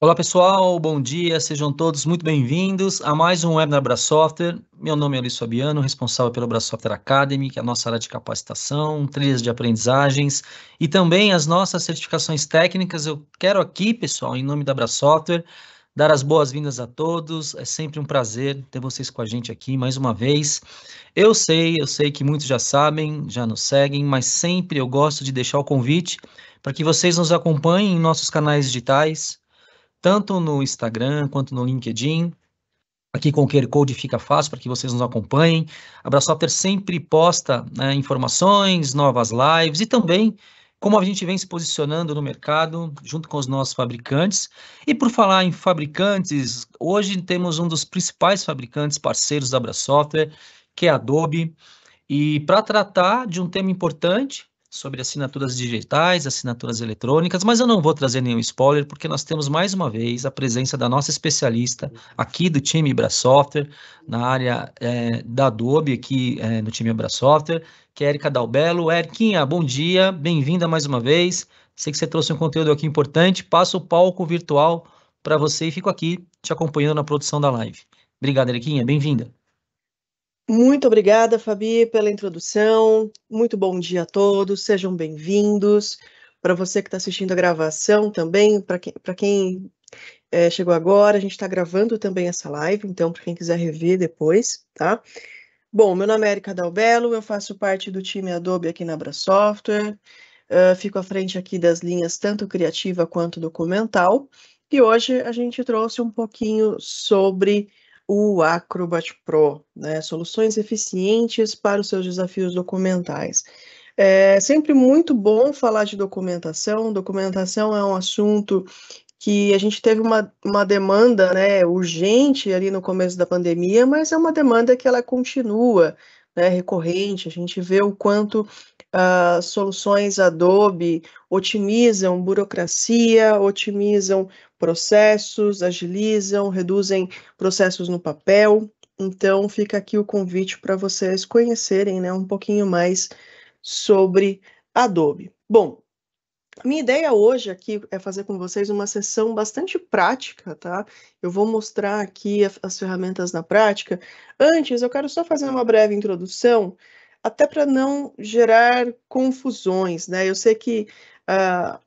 Olá pessoal, bom dia, sejam todos muito bem-vindos a mais um webinar Brasoftware. Meu nome é Luiz Fabiano, responsável pela Brasoftware Academy, que é a nossa área de capacitação, trilhas de aprendizagens e também as nossas certificações técnicas. Eu quero aqui, pessoal, em nome da Brasoftware, dar as boas-vindas a todos. É sempre um prazer ter vocês com a gente aqui mais uma vez. Eu sei, eu sei que muitos já sabem, já nos seguem, mas sempre eu gosto de deixar o convite para que vocês nos acompanhem em nossos canais digitais tanto no Instagram quanto no LinkedIn. Aqui com o QR Code fica fácil para que vocês nos acompanhem. A Brasoftware sempre posta né, informações, novas lives e também como a gente vem se posicionando no mercado junto com os nossos fabricantes. E por falar em fabricantes, hoje temos um dos principais fabricantes parceiros da Brasoftware, que é a Adobe. E para tratar de um tema importante, sobre assinaturas digitais, assinaturas eletrônicas, mas eu não vou trazer nenhum spoiler, porque nós temos mais uma vez a presença da nossa especialista aqui do time Ibra Software, na área é, da Adobe, aqui é, no time Ibra Software, que é Erika Dalbello. Eriquinha, bom dia, bem-vinda mais uma vez. Sei que você trouxe um conteúdo aqui importante. Passo o palco virtual para você e fico aqui te acompanhando na produção da live. Obrigado, Eriquinha, bem-vinda. Muito obrigada, Fabi, pela introdução. Muito bom dia a todos, sejam bem-vindos. Para você que está assistindo a gravação também, para quem, quem é, chegou agora, a gente está gravando também essa live, então, para quem quiser rever depois, tá? Bom, meu nome é Erika Dalbello, eu faço parte do time Adobe aqui na Abra Software, uh, fico à frente aqui das linhas tanto criativa quanto documental, e hoje a gente trouxe um pouquinho sobre o Acrobat Pro, né? Soluções eficientes para os seus desafios documentais. É sempre muito bom falar de documentação. Documentação é um assunto que a gente teve uma, uma demanda né, urgente ali no começo da pandemia, mas é uma demanda que ela continua né, recorrente. A gente vê o quanto uh, soluções Adobe otimizam burocracia, otimizam processos, agilizam, reduzem processos no papel. Então, fica aqui o convite para vocês conhecerem né, um pouquinho mais sobre Adobe. Bom, minha ideia hoje aqui é fazer com vocês uma sessão bastante prática, tá? Eu vou mostrar aqui as ferramentas na prática. Antes, eu quero só fazer uma breve introdução até para não gerar confusões, né? Eu sei que uh,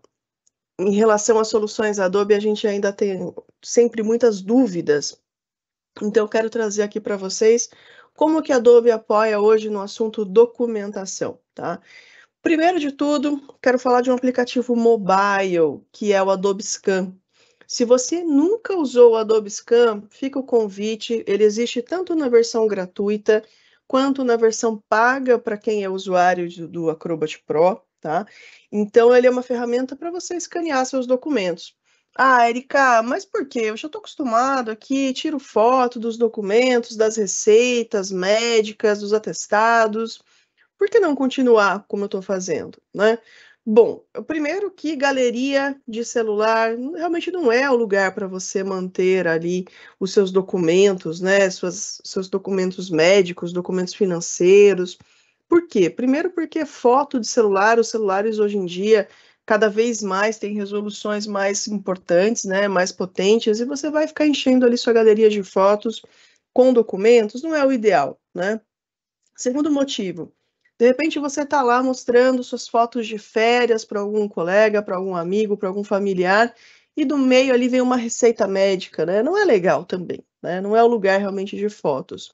em relação às soluções Adobe a gente ainda tem sempre muitas dúvidas. Então eu quero trazer aqui para vocês como que a Adobe apoia hoje no assunto documentação, tá? Primeiro de tudo, quero falar de um aplicativo mobile, que é o Adobe Scan. Se você nunca usou o Adobe Scan, fica o convite, ele existe tanto na versão gratuita quanto na versão paga para quem é usuário de, do Acrobat Pro, tá? Então, ele é uma ferramenta para você escanear seus documentos. Ah, Erika, mas por quê? Eu já estou acostumado aqui, tiro foto dos documentos, das receitas médicas, dos atestados. Por que não continuar como eu estou fazendo, né? Bom, primeiro que galeria de celular realmente não é o lugar para você manter ali os seus documentos, né? Suas, seus documentos médicos, documentos financeiros. Por quê? Primeiro porque foto de celular, os celulares hoje em dia cada vez mais têm resoluções mais importantes, né? Mais potentes, e você vai ficar enchendo ali sua galeria de fotos com documentos, não é o ideal, né? Segundo motivo, de repente você está lá mostrando suas fotos de férias para algum colega, para algum amigo, para algum familiar, e do meio ali vem uma receita médica, né? Não é legal também, né? Não é o lugar realmente de fotos.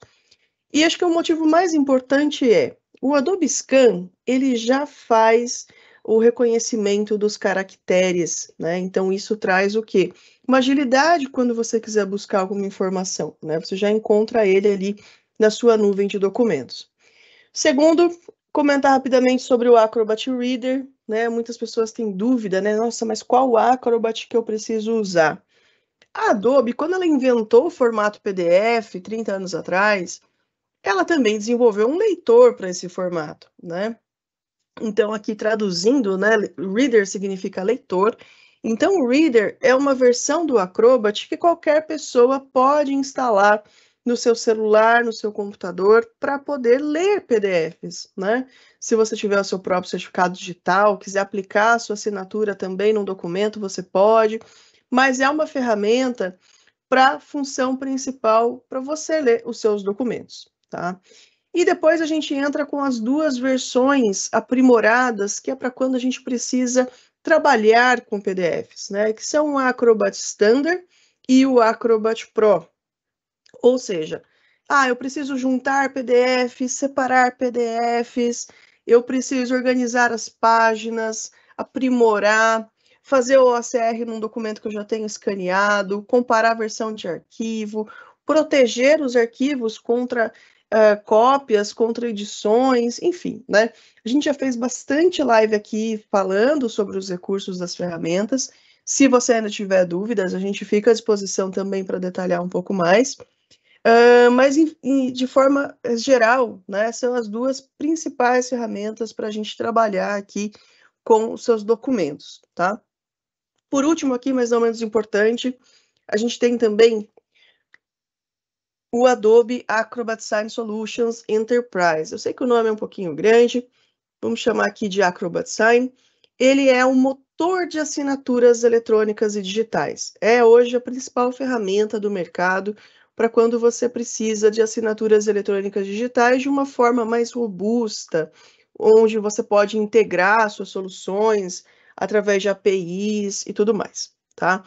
E acho que o motivo mais importante é o Adobe Scan, ele já faz o reconhecimento dos caracteres, né? Então isso traz o quê? Uma agilidade quando você quiser buscar alguma informação, né? Você já encontra ele ali na sua nuvem de documentos. Segundo, comentar rapidamente sobre o Acrobat Reader, né? Muitas pessoas têm dúvida, né? Nossa, mas qual Acrobat que eu preciso usar? A Adobe, quando ela inventou o formato PDF 30 anos atrás, ela também desenvolveu um leitor para esse formato, né? Então, aqui traduzindo, né? Reader significa leitor. Então, o Reader é uma versão do Acrobat que qualquer pessoa pode instalar no seu celular, no seu computador, para poder ler PDFs, né? Se você tiver o seu próprio certificado digital, quiser aplicar a sua assinatura também num documento, você pode. mas é uma ferramenta para função principal para você ler os seus documentos, tá? E depois a gente entra com as duas versões aprimoradas, que é para quando a gente precisa trabalhar com PDFs, né? Que são o Acrobat Standard e o Acrobat Pro. Ou seja, ah, eu preciso juntar PDFs, separar PDFs, eu preciso organizar as páginas, aprimorar, fazer o OCR num documento que eu já tenho escaneado, comparar a versão de arquivo, proteger os arquivos contra uh, cópias, contra edições, enfim, né? A gente já fez bastante live aqui falando sobre os recursos das ferramentas. Se você ainda tiver dúvidas, a gente fica à disposição também para detalhar um pouco mais. Uh, mas em, em, de forma geral, né, são as duas principais ferramentas para a gente trabalhar aqui com os seus documentos, tá? Por último aqui, mas não menos importante, a gente tem também o Adobe Acrobat Sign Solutions Enterprise. Eu sei que o nome é um pouquinho grande, vamos chamar aqui de Acrobat Sign. Ele é um motor de assinaturas eletrônicas e digitais. É hoje a principal ferramenta do mercado para quando você precisa de assinaturas eletrônicas digitais de uma forma mais robusta, onde você pode integrar suas soluções através de APIs e tudo mais, tá?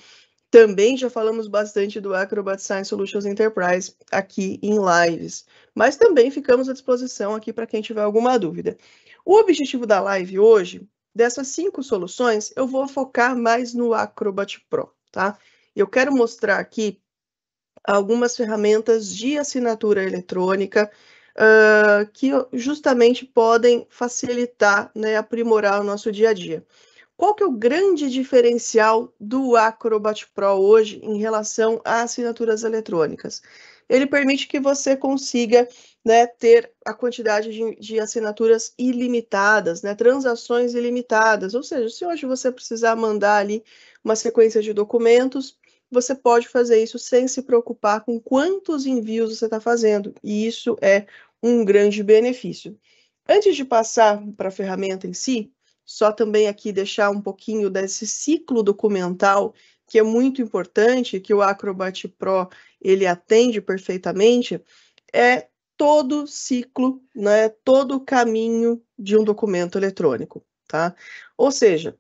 Também já falamos bastante do Acrobat Sign Solutions Enterprise aqui em lives, mas também ficamos à disposição aqui para quem tiver alguma dúvida. O objetivo da live hoje, dessas cinco soluções, eu vou focar mais no Acrobat Pro, tá? Eu quero mostrar aqui algumas ferramentas de assinatura eletrônica uh, que justamente podem facilitar, né, aprimorar o nosso dia a dia. Qual que é o grande diferencial do Acrobat Pro hoje em relação a assinaturas eletrônicas? Ele permite que você consiga né, ter a quantidade de, de, assinaturas ilimitadas, né, transações ilimitadas. Ou seja, se hoje você precisar mandar ali uma sequência de documentos, você pode fazer isso sem se preocupar com quantos envios você está fazendo, e isso é um grande benefício. Antes de passar para a ferramenta em si, só também aqui deixar um pouquinho desse ciclo documental, que é muito importante, que o Acrobat Pro ele atende perfeitamente, é todo ciclo, né, todo caminho de um documento eletrônico, tá? Ou seja,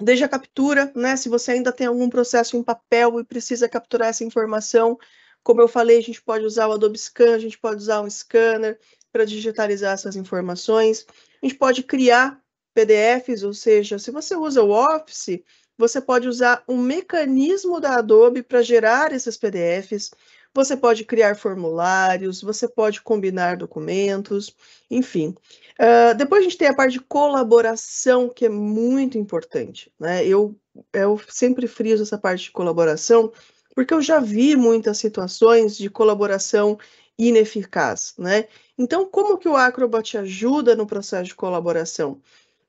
Desde a captura, né? Se você ainda tem algum processo em papel e precisa capturar essa informação, como eu falei, a gente pode usar o Adobe Scan, a gente pode usar um scanner para digitalizar essas informações. A gente pode criar PDFs, ou seja, se você usa o Office, você pode usar um mecanismo da Adobe para gerar esses PDFs. Você pode criar formulários, você pode combinar documentos, enfim. Uh, depois a gente tem a parte de colaboração, que é muito importante. Né? Eu, eu sempre friso essa parte de colaboração, porque eu já vi muitas situações de colaboração ineficaz. Né? Então, como que o Acrobat ajuda no processo de colaboração?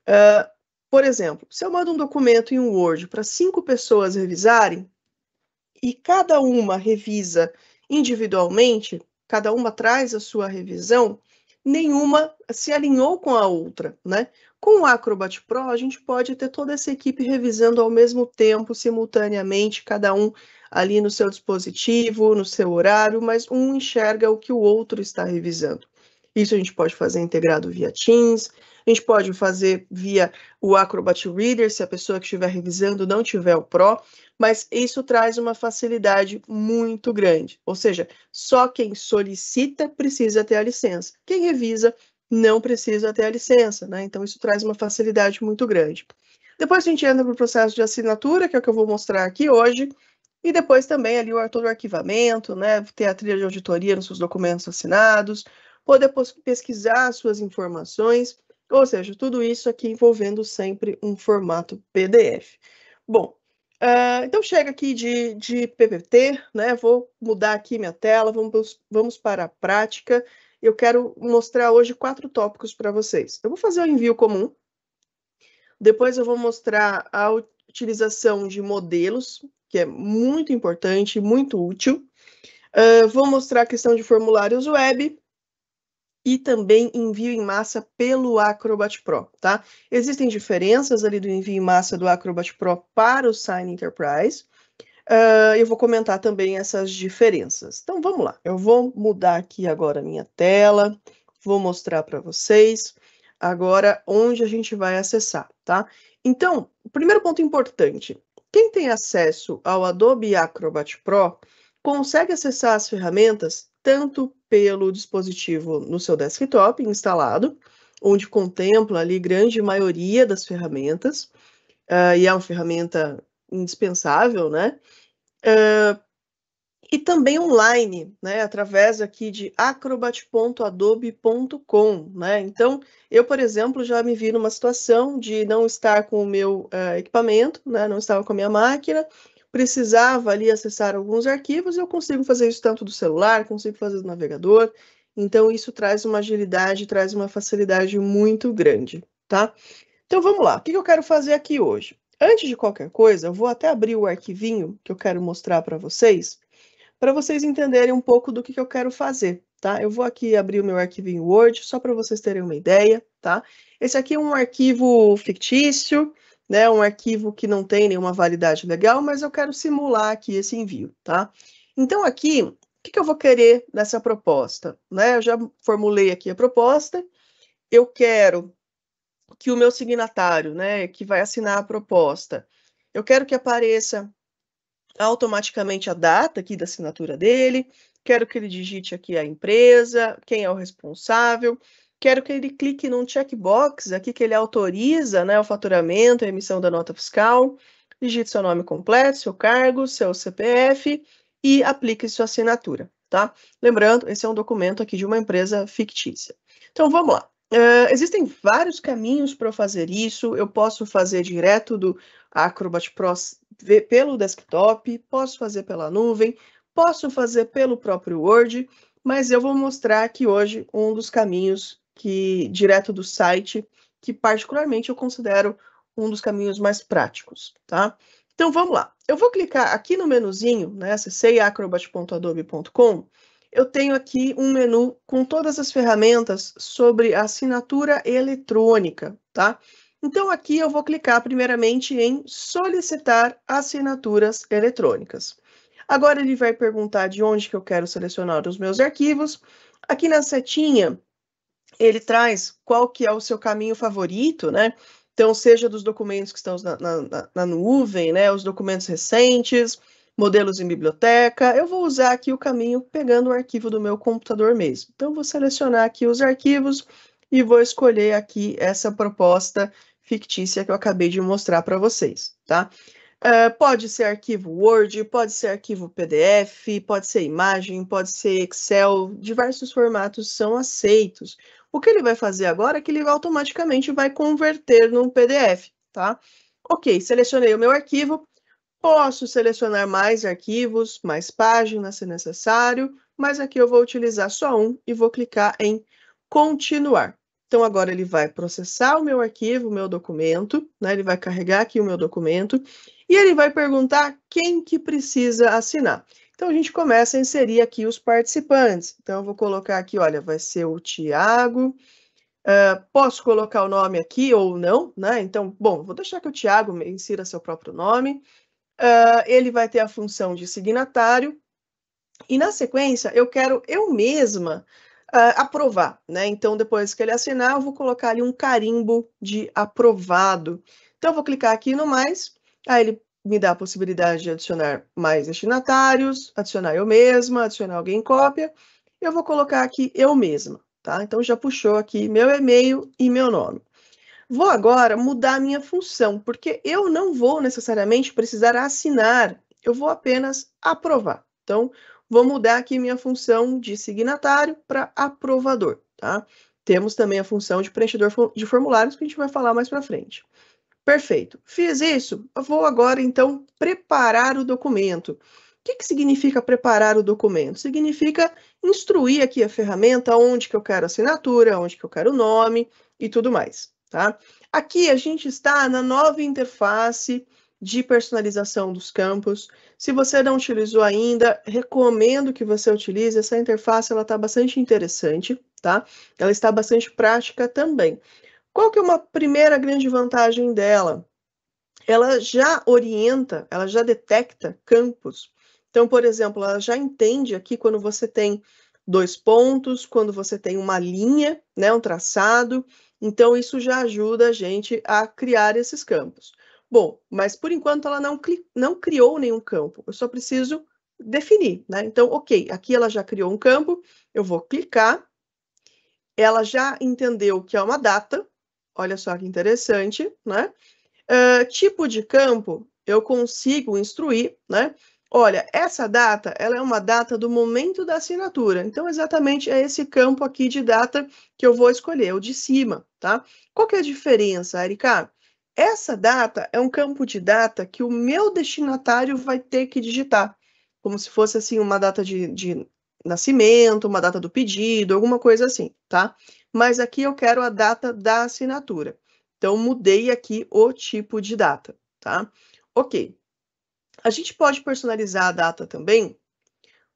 Uh, por exemplo, se eu mando um documento em um Word para cinco pessoas revisarem, e cada uma revisa individualmente, cada uma traz a sua revisão, nenhuma se alinhou com a outra, né? Com o Acrobat Pro, a gente pode ter toda essa equipe revisando ao mesmo tempo, simultaneamente, cada um ali no seu dispositivo, no seu horário, mas um enxerga o que o outro está revisando. Isso a gente pode fazer integrado via Teams, a gente pode fazer via o Acrobat Reader, se a pessoa que estiver revisando não tiver o Pro, mas isso traz uma facilidade muito grande. Ou seja, só quem solicita precisa ter a licença. Quem revisa não precisa ter a licença, né? Então isso traz uma facilidade muito grande. Depois a gente entra para o processo de assinatura, que é o que eu vou mostrar aqui hoje, e depois também ali o todo o arquivamento, né? Ter a trilha de auditoria nos seus documentos assinados, poder pesquisar suas informações, ou seja, tudo isso aqui envolvendo sempre um formato PDF. Bom, uh, então chega aqui de, de PPT, né? Vou mudar aqui minha tela, vamos, vamos para a prática. Eu quero mostrar hoje quatro tópicos para vocês. Eu vou fazer o envio comum, depois eu vou mostrar a utilização de modelos, que é muito importante, muito útil. Uh, vou mostrar a questão de formulários web e também envio em massa pelo Acrobat Pro, tá? Existem diferenças ali do envio em massa do Acrobat Pro para o Sign Enterprise. Uh, eu vou comentar também essas diferenças. Então vamos lá, eu vou mudar aqui agora a minha tela, vou mostrar para vocês agora onde a gente vai acessar, tá? Então, primeiro ponto importante, quem tem acesso ao Adobe Acrobat Pro consegue acessar as ferramentas tanto pelo dispositivo no seu desktop instalado, onde contempla ali grande maioria das ferramentas, uh, e é uma ferramenta indispensável, né? Uh, e também online, né, através aqui de acrobat.adobe.com, né? Então, eu, por exemplo, já me vi numa situação de não estar com o meu uh, equipamento, né, não estava com a minha máquina, precisava ali acessar alguns arquivos, eu consigo fazer isso tanto do celular, consigo fazer do navegador, então isso traz uma agilidade, traz uma facilidade muito grande, tá? Então vamos lá, o que eu quero fazer aqui hoje? Antes de qualquer coisa, eu vou até abrir o arquivinho que eu quero mostrar para vocês, para vocês entenderem um pouco do que, que eu quero fazer, tá? Eu vou aqui abrir o meu arquivinho Word, só para vocês terem uma ideia, tá? Esse aqui é um arquivo fictício, né? Um arquivo que não tem nenhuma validade legal, mas eu quero simular aqui esse envio, tá? Então, aqui, o que, que eu vou querer nessa proposta? Né? Eu já formulei aqui a proposta, eu quero que o meu signatário, né, que vai assinar a proposta, eu quero que apareça automaticamente a data aqui da assinatura dele, quero que ele digite aqui a empresa, quem é o responsável, quero que ele clique num checkbox aqui que ele autoriza né, o faturamento, a emissão da nota fiscal, digite seu nome completo, seu cargo, seu CPF e aplique sua assinatura, tá? Lembrando, esse é um documento aqui de uma empresa fictícia. Então, vamos lá. Uh, existem vários caminhos para fazer isso. Eu posso fazer direto do Acrobat Pro pelo desktop, posso fazer pela nuvem, posso fazer pelo próprio Word, mas eu vou mostrar aqui hoje um dos caminhos que direto do site, que particularmente eu considero um dos caminhos mais práticos, tá? Então vamos lá. Eu vou clicar aqui no menuzinho, né? Acessei acrobat.adobe.com. Eu tenho aqui um menu com todas as ferramentas sobre assinatura eletrônica, tá? Então, aqui eu vou clicar primeiramente em solicitar assinaturas eletrônicas. Agora ele vai perguntar de onde que eu quero selecionar os meus arquivos. Aqui na setinha, ele traz qual que é o seu caminho favorito, né? Então, seja dos documentos que estão na, na, na nuvem, né? Os documentos recentes, modelos em biblioteca. Eu vou usar aqui o caminho pegando o arquivo do meu computador mesmo. Então, vou selecionar aqui os arquivos e vou escolher aqui essa proposta fictícia que eu acabei de mostrar para vocês, tá? Uh, pode ser arquivo Word, pode ser arquivo PDF, pode ser imagem, pode ser Excel, diversos formatos são aceitos. O que ele vai fazer agora é que ele automaticamente vai converter num PDF, tá? Ok, selecionei o meu arquivo, posso selecionar mais arquivos, mais páginas se necessário, mas aqui eu vou utilizar só um e vou clicar em continuar. Então, agora ele vai processar o meu arquivo, o meu documento, né? Ele vai carregar aqui o meu documento e ele vai perguntar quem que precisa assinar. Então, a gente começa a inserir aqui os participantes. Então, eu vou colocar aqui, olha, vai ser o Tiago. Uh, posso colocar o nome aqui ou não, né? Então, bom, vou deixar que o Tiago insira seu próprio nome. Uh, ele vai ter a função de signatário. E na sequência, eu quero eu mesma uh, aprovar, né? Então, depois que ele assinar, eu vou colocar ali um carimbo de aprovado. Então, eu vou clicar aqui no mais, aí ele me dá a possibilidade de adicionar mais destinatários, adicionar eu mesma, adicionar alguém em cópia. Eu vou colocar aqui eu mesma, tá? Então, já puxou aqui meu e-mail e meu nome. Vou agora mudar a minha função, porque eu não vou necessariamente precisar assinar, eu vou apenas aprovar. Então, Vou mudar aqui minha função de signatário para aprovador, tá? Temos também a função de preenchedor de formulários que a gente vai falar mais para frente. Perfeito. Fiz isso, vou agora então preparar o documento. O que, que significa preparar o documento? Significa instruir aqui a ferramenta onde que eu quero assinatura, onde que eu quero o nome e tudo mais, tá? Aqui a gente está na nova interface de personalização dos campos. Se você não utilizou ainda, recomendo que você utilize. Essa interface ela está bastante interessante, tá? Ela está bastante prática também. Qual que é uma primeira grande vantagem dela? Ela já orienta, ela já detecta campos. Então, por exemplo, ela já entende aqui quando você tem dois pontos, quando você tem uma linha, né, um traçado. Então, isso já ajuda a gente a criar esses campos. Bom, mas por enquanto ela não, não criou nenhum campo. Eu só preciso definir, né? Então, ok, aqui ela já criou um campo, eu vou clicar. Ela já entendeu que é uma data. Olha só que interessante, né? Uh, tipo de campo, eu consigo instruir, né? Olha, essa data, ela é uma data do momento da assinatura. Então, exatamente é esse campo aqui de data que eu vou escolher, o de cima, tá? Qual que é a diferença, Erika? Essa data é um campo de data que o meu destinatário vai ter que digitar, como se fosse assim uma data de, de nascimento, uma data do pedido, alguma coisa assim, tá? Mas aqui eu quero a data da assinatura. Então, mudei aqui o tipo de data, tá? Ok. A gente pode personalizar a data também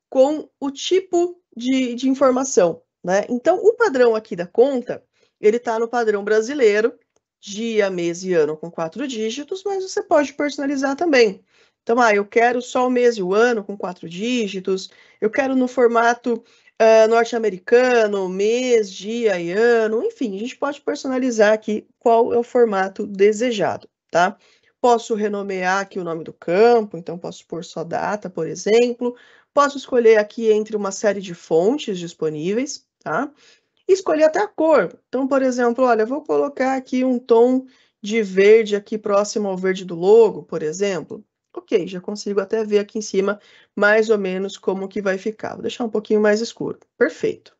com o tipo de, de informação, né? Então, o padrão aqui da conta, ele está no padrão brasileiro, dia, mês e ano com quatro dígitos, mas você pode personalizar também. Então, ah, eu quero só o mês e o ano com quatro dígitos, eu quero no formato uh, norte-americano, mês, dia e ano, enfim, a gente pode personalizar aqui qual é o formato desejado, tá? Posso renomear aqui o nome do campo, então posso pôr só data, por exemplo. Posso escolher aqui entre uma série de fontes disponíveis, tá? E escolher até a cor. Então, por exemplo, olha, vou colocar aqui um tom de verde aqui próximo ao verde do logo, por exemplo. Ok, já consigo até ver aqui em cima mais ou menos como que vai ficar. Vou deixar um pouquinho mais escuro. Perfeito.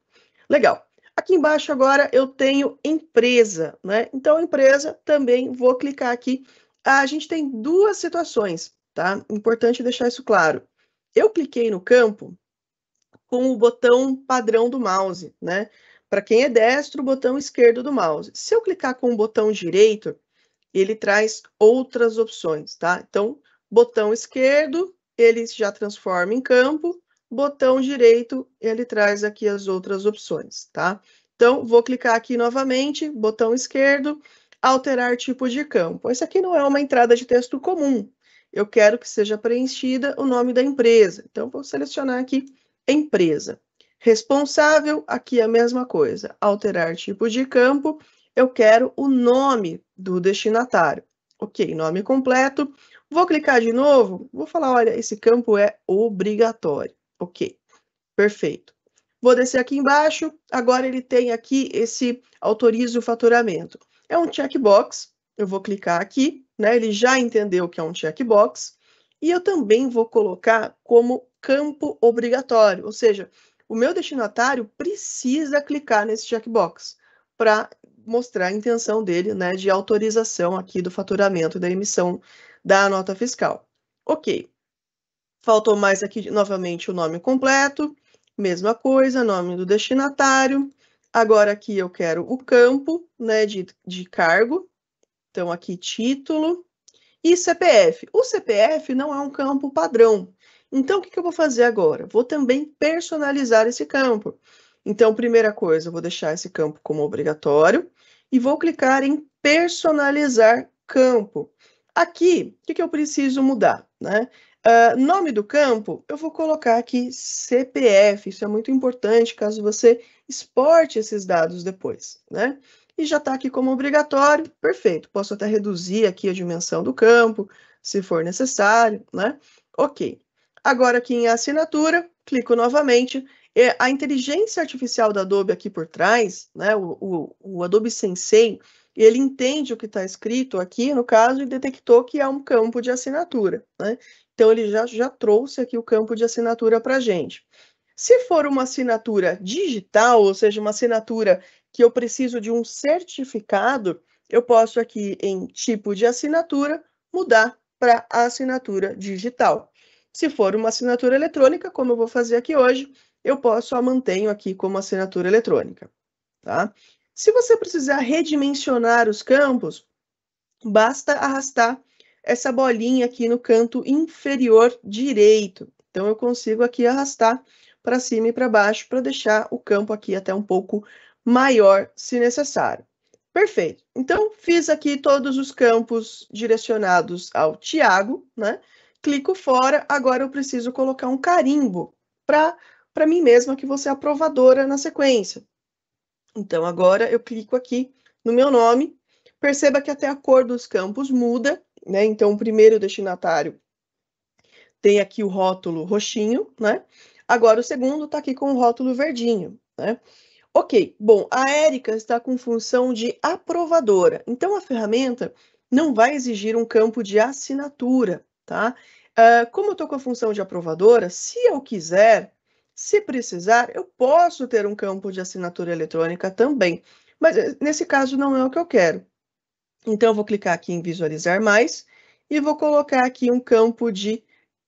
Legal. Aqui embaixo agora eu tenho empresa, né? Então, empresa também vou clicar aqui a gente tem duas situações, tá? Importante deixar isso claro. Eu cliquei no campo com o botão padrão do mouse, né? Para quem é destro, o botão esquerdo do mouse. Se eu clicar com o botão direito, ele traz outras opções, tá? Então, botão esquerdo, ele já transforma em campo, botão direito, ele traz aqui as outras opções, tá? Então, vou clicar aqui novamente, botão esquerdo, alterar tipo de campo. Esse aqui não é uma entrada de texto comum. Eu quero que seja preenchida o nome da empresa. Então, vou selecionar aqui empresa. Responsável, aqui a mesma coisa. Alterar tipo de campo, eu quero o nome do destinatário. Ok, nome completo. Vou clicar de novo, vou falar, olha, esse campo é obrigatório. Ok, perfeito. Vou descer aqui embaixo, agora ele tem aqui esse autoriza o faturamento é um checkbox. Eu vou clicar aqui, né? Ele já entendeu que é um checkbox. E eu também vou colocar como campo obrigatório, ou seja, o meu destinatário precisa clicar nesse checkbox para mostrar a intenção dele, né, de autorização aqui do faturamento da emissão da nota fiscal. Ok. Faltou mais aqui novamente o nome completo, mesma coisa, nome do destinatário, Agora aqui eu quero o campo né, de, de cargo. Então, aqui título e CPF. O CPF não é um campo padrão. Então, o que, que eu vou fazer agora? Vou também personalizar esse campo. Então, primeira coisa, eu vou deixar esse campo como obrigatório e vou clicar em personalizar campo. Aqui, o que, que eu preciso mudar? Né? Uh, nome do campo, eu vou colocar aqui CPF, isso é muito importante caso você exporte esses dados depois, né? E já está aqui como obrigatório, perfeito. Posso até reduzir aqui a dimensão do campo, se for necessário, né? Ok. Agora aqui em assinatura, clico novamente. A inteligência artificial da Adobe aqui por trás, né? O, o, o Adobe Sensei, ele entende o que está escrito aqui, no caso, e detectou que é um campo de assinatura, né? Então, ele já, já trouxe aqui o campo de assinatura para a gente. Se for uma assinatura digital, ou seja, uma assinatura que eu preciso de um certificado, eu posso aqui em tipo de assinatura mudar para assinatura digital. Se for uma assinatura eletrônica, como eu vou fazer aqui hoje, eu posso a mantenho aqui como assinatura eletrônica, tá? Se você precisar redimensionar os campos, basta arrastar essa bolinha aqui no canto inferior direito. Então, eu consigo aqui arrastar para cima e para baixo para deixar o campo aqui até um pouco maior, se necessário. Perfeito. Então, fiz aqui todos os campos direcionados ao Tiago, né? Clico fora, agora eu preciso colocar um carimbo para mim mesma que você é aprovadora na sequência. Então, agora eu clico aqui no meu nome, perceba que até a cor dos campos muda, né? Então, o primeiro destinatário tem aqui o rótulo roxinho, né? Agora, o segundo está aqui com o rótulo verdinho, né? Ok, bom, a Érica está com função de aprovadora, então a ferramenta não vai exigir um campo de assinatura, tá? Uh, como eu estou com a função de aprovadora, se eu quiser, se precisar, eu posso ter um campo de assinatura eletrônica também, mas eh, nesse caso não é o que eu quero. Então, eu vou clicar aqui em visualizar mais e vou colocar aqui um campo de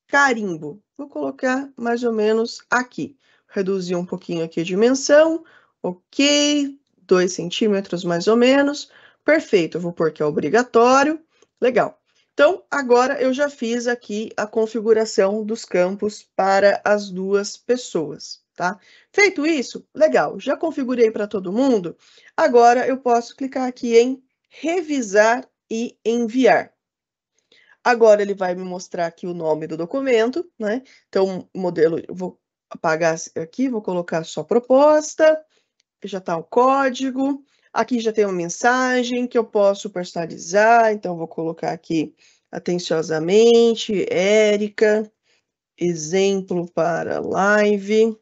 carimbo. Vou colocar mais ou menos aqui. Reduzir um pouquinho aqui a dimensão, Ok, 2 centímetros mais ou menos. Perfeito, eu vou pôr que é obrigatório. Legal. Então, agora eu já fiz aqui a configuração dos campos para as duas pessoas, tá? Feito isso, legal, já configurei para todo mundo. Agora eu posso clicar aqui em revisar e enviar. Agora ele vai me mostrar aqui o nome do documento, né? Então, modelo, eu vou apagar aqui, vou colocar só proposta já está o código. Aqui já tem uma mensagem que eu posso personalizar, então vou colocar aqui atenciosamente, Érica, exemplo para live.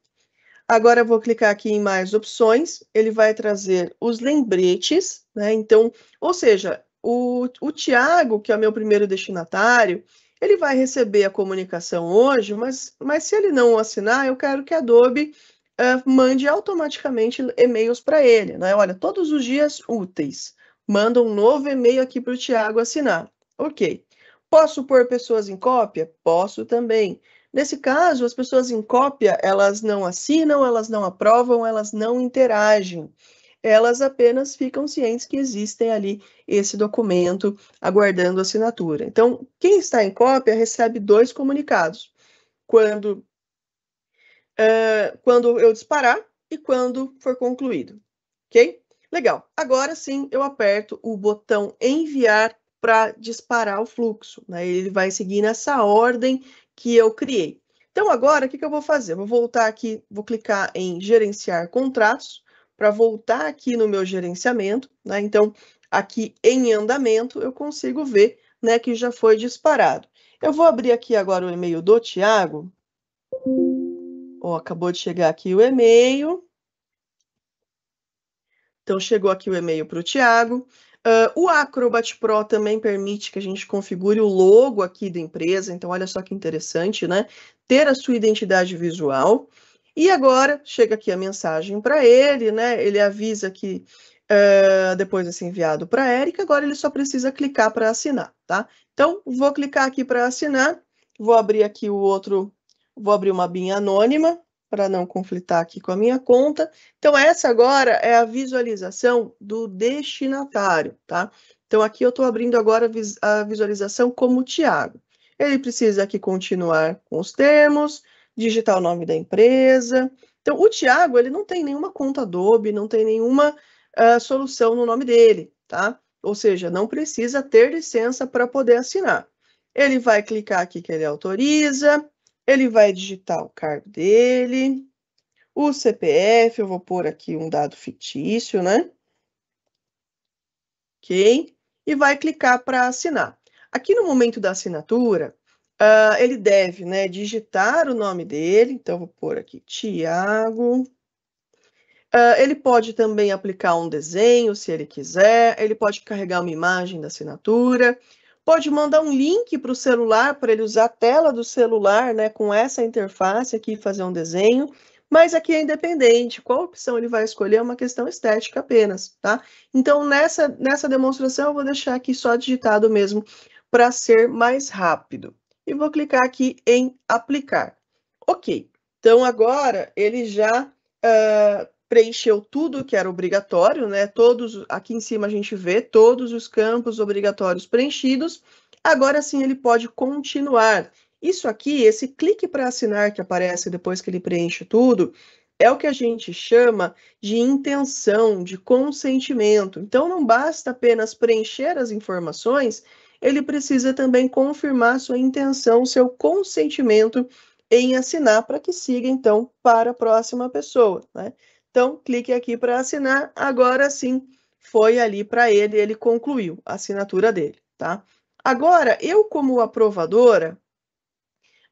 Agora eu vou clicar aqui em mais opções, ele vai trazer os lembretes, né? Então, ou seja, o, o Tiago, que é o meu primeiro destinatário, ele vai receber a comunicação hoje, mas, mas se ele não assinar, eu quero que a Adobe uh, mande automaticamente e-mails para ele, né? Olha, todos os dias úteis, manda um novo e-mail aqui para o Tiago assinar. Ok. Posso pôr pessoas em cópia? Posso também. Nesse caso, as pessoas em cópia, elas não assinam, elas não aprovam, elas não interagem. Elas apenas ficam cientes que existem ali esse documento aguardando assinatura. Então, quem está em cópia recebe dois comunicados. Quando uh, quando eu disparar e quando for concluído. Ok? Legal. Agora sim eu aperto o botão enviar para disparar o fluxo. Né? Ele vai seguir nessa ordem que eu criei. Então, agora, o que, que eu vou fazer? vou voltar aqui, vou clicar em gerenciar contratos, para voltar aqui no meu gerenciamento. Né? Então, aqui em andamento, eu consigo ver né, que já foi disparado. Eu vou abrir aqui agora o e-mail do Tiago. Ó, acabou de chegar aqui o e-mail. Então, chegou aqui o e-mail para o Tiago. Uh, o Acrobat Pro também permite que a gente configure o logo aqui da empresa. Então, olha só que interessante, né? Ter a sua identidade visual. E agora, chega aqui a mensagem para ele, né? Ele avisa que uh, depois de ser enviado para a Érica, agora ele só precisa clicar para assinar, tá? Então, vou clicar aqui para assinar. Vou abrir aqui o outro Vou abrir uma binha anônima para não conflitar aqui com a minha conta. Então, essa agora é a visualização do destinatário, tá? Então, aqui eu estou abrindo agora a visualização como Tiago. Ele precisa aqui continuar com os termos, digitar o nome da empresa. Então, o Tiago, ele não tem nenhuma conta Adobe, não tem nenhuma uh, solução no nome dele, tá? Ou seja, não precisa ter licença para poder assinar. Ele vai clicar aqui que ele autoriza, ele vai digitar o cargo dele, o CPF, eu vou pôr aqui um dado fictício, né? Ok? E vai clicar para assinar. Aqui no momento da assinatura, uh, ele deve né, digitar o nome dele, então vou pôr aqui Tiago. Uh, ele pode também aplicar um desenho, se ele quiser, ele pode carregar uma imagem da assinatura, pode mandar um link para o celular, para ele usar a tela do celular, né, com essa interface aqui, fazer um desenho, mas aqui é independente, qual opção ele vai escolher é uma questão estética apenas, tá? Então, nessa, nessa demonstração, eu vou deixar aqui só digitado mesmo, para ser mais rápido. E vou clicar aqui em aplicar. Ok, então agora ele já uh, preencheu tudo que era obrigatório, né? Todos, aqui em cima a gente vê todos os campos obrigatórios preenchidos. Agora sim ele pode continuar Isso aqui, esse clique para assinar que aparece depois que ele preenche tudo, é o que a gente chama de intenção, de consentimento. Então, não basta apenas preencher as informações, ele precisa também confirmar sua intenção, seu consentimento em assinar para que siga, então, para a próxima pessoa. Né? Então, clique aqui para assinar. Agora sim, foi ali para ele, ele concluiu a assinatura dele. Tá? Agora, eu, como aprovadora,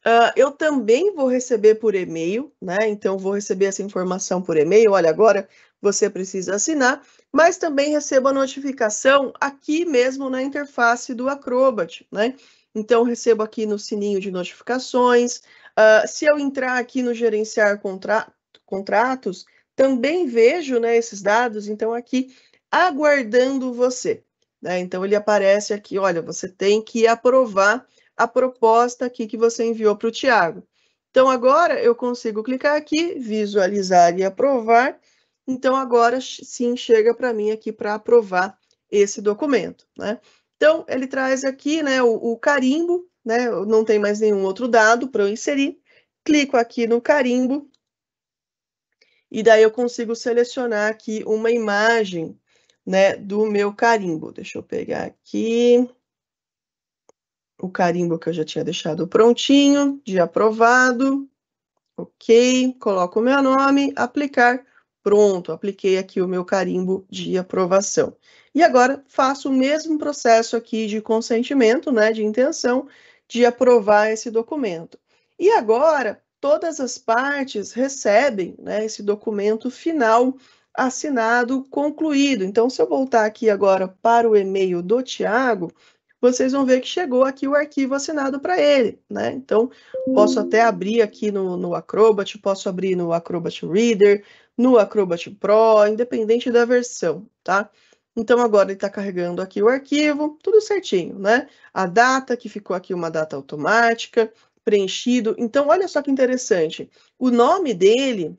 Uh, eu também vou receber por e-mail, né? Então, vou receber essa informação por e-mail. Olha, agora você precisa assinar, mas também recebo a notificação aqui mesmo na interface do Acrobat, né? Então, recebo aqui no sininho de notificações. Uh, se eu entrar aqui no gerenciar contra contratos, também vejo né, esses dados. Então, aqui, aguardando você. Né? Então, ele aparece aqui: olha, você tem que aprovar a proposta aqui que você enviou para o Tiago. Então, agora eu consigo clicar aqui, visualizar e aprovar. Então, agora sim chega para mim aqui para aprovar esse documento, né? Então, ele traz aqui, né, o, o carimbo, né? Não tem mais nenhum outro dado para eu inserir. Clico aqui no carimbo. E daí eu consigo selecionar aqui uma imagem, né, do meu carimbo. Deixa eu pegar aqui o carimbo que eu já tinha deixado prontinho, de aprovado. Ok, coloco o meu nome, aplicar. Pronto, apliquei aqui o meu carimbo de aprovação. E agora faço o mesmo processo aqui de consentimento, né, de intenção de aprovar esse documento. E agora todas as partes recebem, né, esse documento final assinado, concluído. Então, se eu voltar aqui agora para o e-mail do Tiago, vocês vão ver que chegou aqui o arquivo assinado para ele, né? Então, posso até abrir aqui no, no Acrobat, posso abrir no Acrobat Reader, no Acrobat Pro, independente da versão, tá? Então, agora ele está carregando aqui o arquivo, tudo certinho, né? A data, que ficou aqui uma data automática, preenchido. Então, olha só que interessante. O nome dele,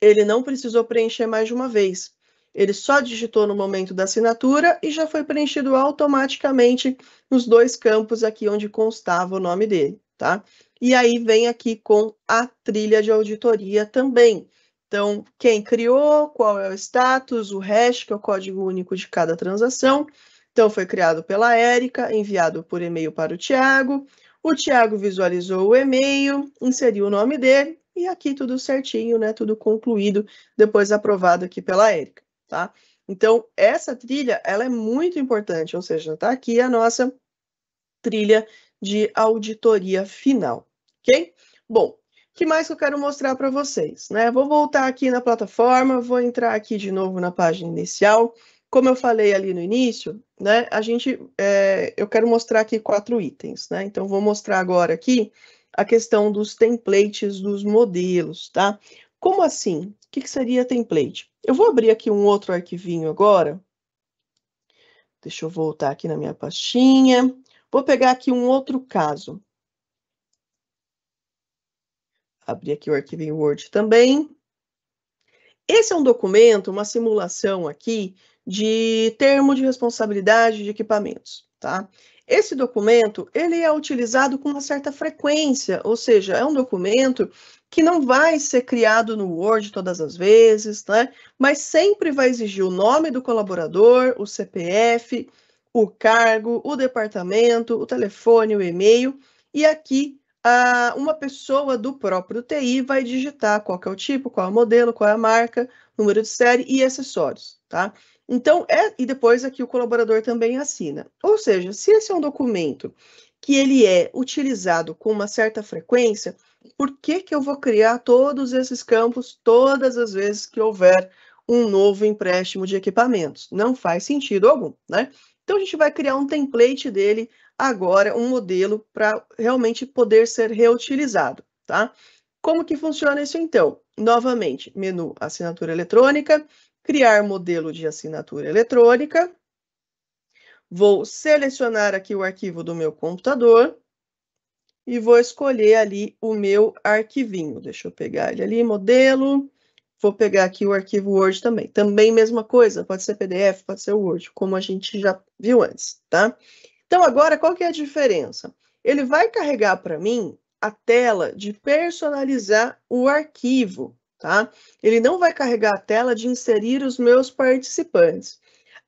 ele não precisou preencher mais de uma vez. Ele só digitou no momento da assinatura e já foi preenchido automaticamente nos dois campos aqui onde constava o nome dele, tá? E aí vem aqui com a trilha de auditoria também. Então, quem criou, qual é o status, o hash, que é o código único de cada transação. Então, foi criado pela Érica, enviado por e-mail para o Tiago. O Tiago visualizou o e-mail, inseriu o nome dele e aqui tudo certinho, né? Tudo concluído, depois aprovado aqui pela Érica tá? Então, essa trilha, ela é muito importante, ou seja, tá aqui a nossa trilha de auditoria final, ok? Bom, o que mais que eu quero mostrar para vocês, né? Vou voltar aqui na plataforma, vou entrar aqui de novo na página inicial. Como eu falei ali no início, né? A gente, é, eu quero mostrar aqui quatro itens, né? Então, vou mostrar agora aqui a questão dos templates dos modelos, tá? Como assim? O que, que seria template? Eu vou abrir aqui um outro arquivinho agora. Deixa eu voltar aqui na minha pastinha. Vou pegar aqui um outro caso. Abrir aqui o arquivinho Word também. Esse é um documento, uma simulação aqui de termo de responsabilidade de equipamentos, tá? Esse documento, ele é utilizado com uma certa frequência, ou seja, é um documento que não vai ser criado no Word todas as vezes, né? Mas sempre vai exigir o nome do colaborador, o CPF, o cargo, o departamento, o telefone, o e-mail, e aqui uma pessoa do próprio TI vai digitar qual é o tipo, qual é o modelo, qual é a marca, número de série e acessórios, tá? Então, é, e depois aqui o colaborador também assina. Ou seja, se esse é um documento que ele é utilizado com uma certa frequência, por que, que eu vou criar todos esses campos todas as vezes que houver um novo empréstimo de equipamentos? Não faz sentido algum, né? Então, a gente vai criar um template dele agora, um modelo para realmente poder ser reutilizado, tá? Como que funciona isso então? Novamente, menu assinatura eletrônica, criar modelo de assinatura eletrônica. Vou selecionar aqui o arquivo do meu computador e vou escolher ali o meu arquivinho. Deixa eu pegar ele ali, modelo. Vou pegar aqui o arquivo Word também. Também mesma coisa, pode ser PDF, pode ser Word, como a gente já viu antes, tá? Então, agora, qual que é a diferença? ele vai carregar para mim a tela de personalizar o arquivo, tá? Ele não vai carregar a tela de inserir os meus participantes.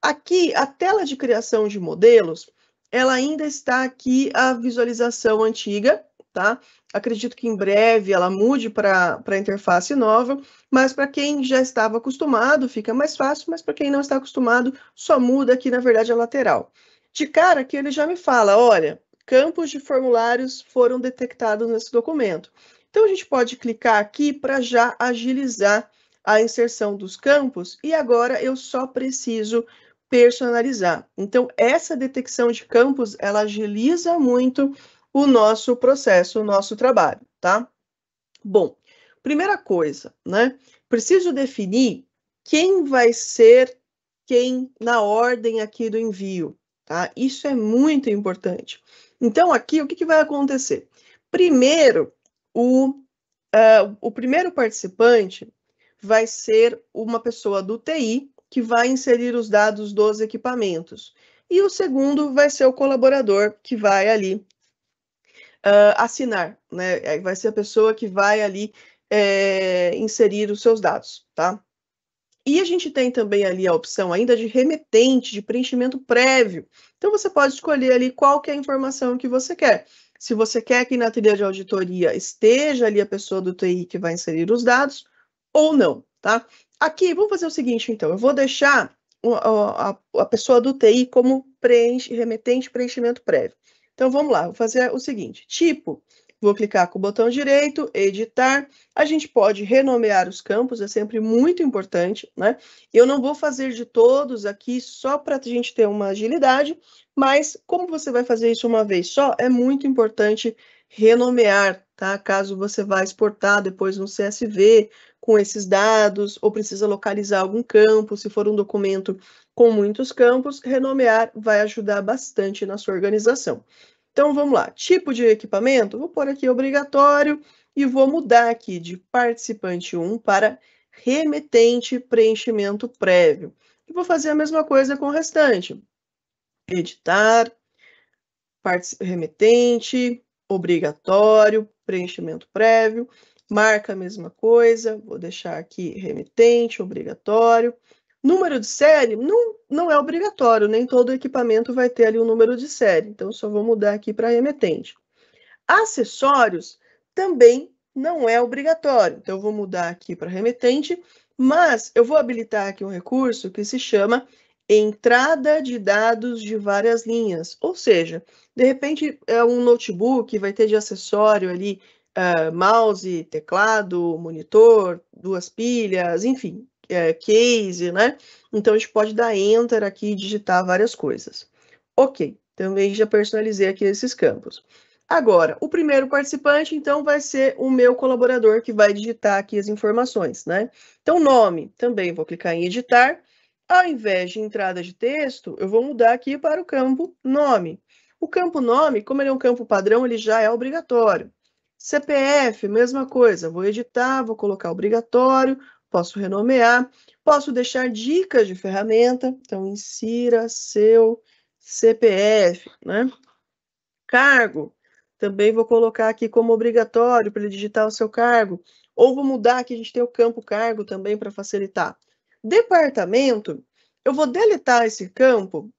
Aqui, a tela de criação de modelos, ela ainda está aqui a visualização antiga, tá? Acredito que em breve ela mude para a interface nova, mas para quem já estava acostumado, fica mais fácil, mas para quem não está acostumado, só muda aqui, na verdade, a lateral. De cara que ele já me fala, olha, campos de formulários foram detectados nesse documento. Então, a gente pode clicar aqui para já agilizar a inserção dos campos, e agora eu só preciso personalizar. Então, essa detecção de campos, ela agiliza muito o nosso processo, o nosso trabalho, tá? Bom, primeira coisa, né? Preciso definir quem vai ser quem na ordem aqui do envio, tá? Isso é muito importante. Então, aqui, o que, que vai acontecer? Primeiro, o, uh, o primeiro participante vai ser uma pessoa do TI que vai inserir os dados dos equipamentos. E o segundo vai ser o colaborador que vai ali uh, assinar, né? Vai ser a pessoa que vai ali é, inserir os seus dados, tá? E a gente tem também ali a opção ainda de remetente, de preenchimento prévio. Então você pode escolher ali qual que é a informação que você quer. Se você quer que na trilha de auditoria esteja ali a pessoa do TI que vai inserir os dados ou não, tá? Aqui, vamos fazer o seguinte, então. Eu vou deixar a, a, a pessoa do TI como preenche, remetente preenchimento prévio. Então, vamos lá. Vou fazer o seguinte. Tipo, vou clicar com o botão direito, editar. A gente pode renomear os campos, é sempre muito importante, né? Eu não vou fazer de todos aqui só para a gente ter uma agilidade, mas como você vai fazer isso uma vez só, é muito importante renomear, tá? Caso você vá exportar depois no CSV com esses dados, ou precisa localizar algum campo, se for um documento com muitos campos, renomear vai ajudar bastante na sua organização. Então, vamos lá. Tipo de equipamento, vou pôr aqui obrigatório e vou mudar aqui de participante 1 para remetente preenchimento prévio. E vou fazer a mesma coisa com o restante. Editar, remetente, obrigatório, preenchimento prévio, marca a mesma coisa, vou deixar aqui remetente, obrigatório. Número de série não, não é obrigatório, nem todo equipamento vai ter ali o um número de série, então só vou mudar aqui para remetente. Acessórios também não é obrigatório, então eu vou mudar aqui para remetente, mas eu vou habilitar aqui um recurso que se chama entrada de dados de várias linhas, ou seja, de repente é um notebook, vai ter de acessório ali uh, mouse, teclado, monitor, duas pilhas, enfim, uh, case, né? Então a gente pode dar enter aqui e digitar várias coisas. Ok, também já personalizei aqui esses campos. Agora, o primeiro participante, então, vai ser o meu colaborador que vai digitar aqui as informações, né? Então, nome, também vou clicar em editar ao invés de entrada de texto, eu vou mudar aqui para o campo nome. O campo nome, como ele é um campo padrão, ele já é obrigatório. CPF, mesma coisa, vou editar, vou colocar obrigatório, posso renomear, posso deixar dicas de ferramenta, então insira seu CPF, né? Cargo, também vou colocar aqui como obrigatório para ele digitar o seu cargo, ou vou mudar aqui, a gente tem o campo cargo também para facilitar. Departamento, eu vou deletar esse campo,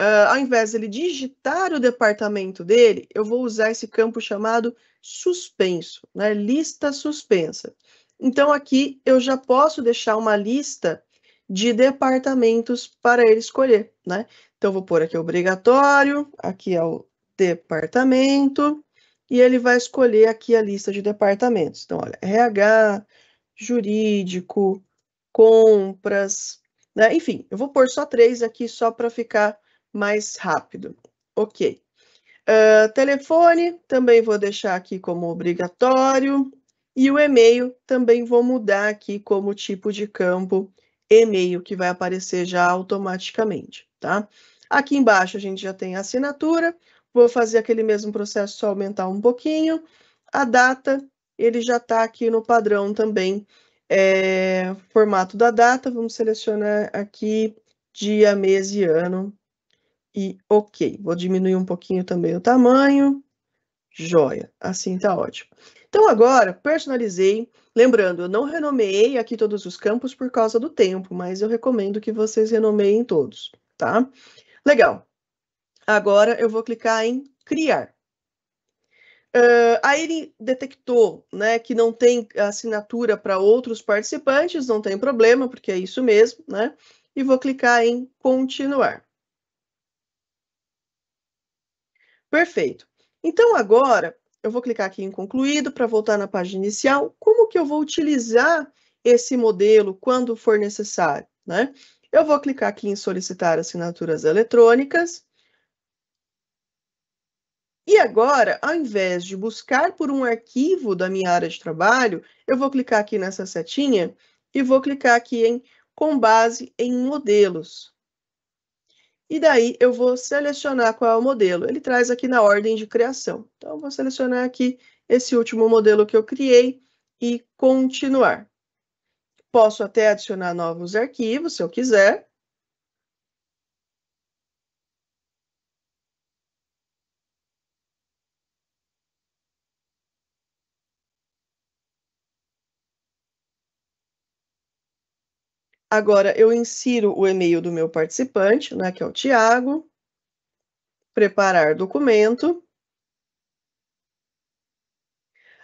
uh, ao invés de ele digitar o departamento dele, eu vou usar esse campo chamado suspenso, né? lista suspensa. Então, aqui eu já posso deixar uma lista de departamentos para ele escolher, né? Então, vou pôr aqui obrigatório, aqui é o departamento, e ele vai escolher aqui a lista de departamentos. Então, olha, RH, jurídico, compras, né? Enfim, eu vou pôr só três aqui só para ficar mais rápido. Ok. Uh, telefone, também vou deixar aqui como obrigatório. E o e-mail, também vou mudar aqui como tipo de campo e-mail, que vai aparecer já automaticamente, tá? Aqui embaixo a gente já tem a assinatura. Vou fazer aquele mesmo processo, só aumentar um pouquinho. A data, ele já está aqui no padrão também é, formato da data, vamos selecionar aqui dia, mês e ano. E ok, vou diminuir um pouquinho também o tamanho. Joia, assim tá ótimo. Então agora, personalizei. Lembrando, eu não renomeei aqui todos os campos por causa do tempo, mas eu recomendo que vocês renomeiem todos, tá? Legal. Agora eu vou clicar em criar. Uh, aí ele detectou né, que não tem assinatura para outros participantes, não tem problema, porque é isso mesmo, né? E vou clicar em continuar. Perfeito. Então, agora, eu vou clicar aqui em concluído para voltar na página inicial. Como que eu vou utilizar esse modelo quando for necessário, né? Eu vou clicar aqui em solicitar assinaturas eletrônicas e agora, ao invés de buscar por um arquivo da minha área de trabalho, eu vou clicar aqui nessa setinha e vou clicar aqui em com base em modelos. E daí eu vou selecionar qual é o modelo. Ele traz aqui na ordem de criação. Então, eu vou selecionar aqui esse último modelo que eu criei e continuar. Posso até adicionar novos arquivos, se eu quiser. Agora, eu insiro o e-mail do meu participante, né, que é o Tiago. Preparar documento.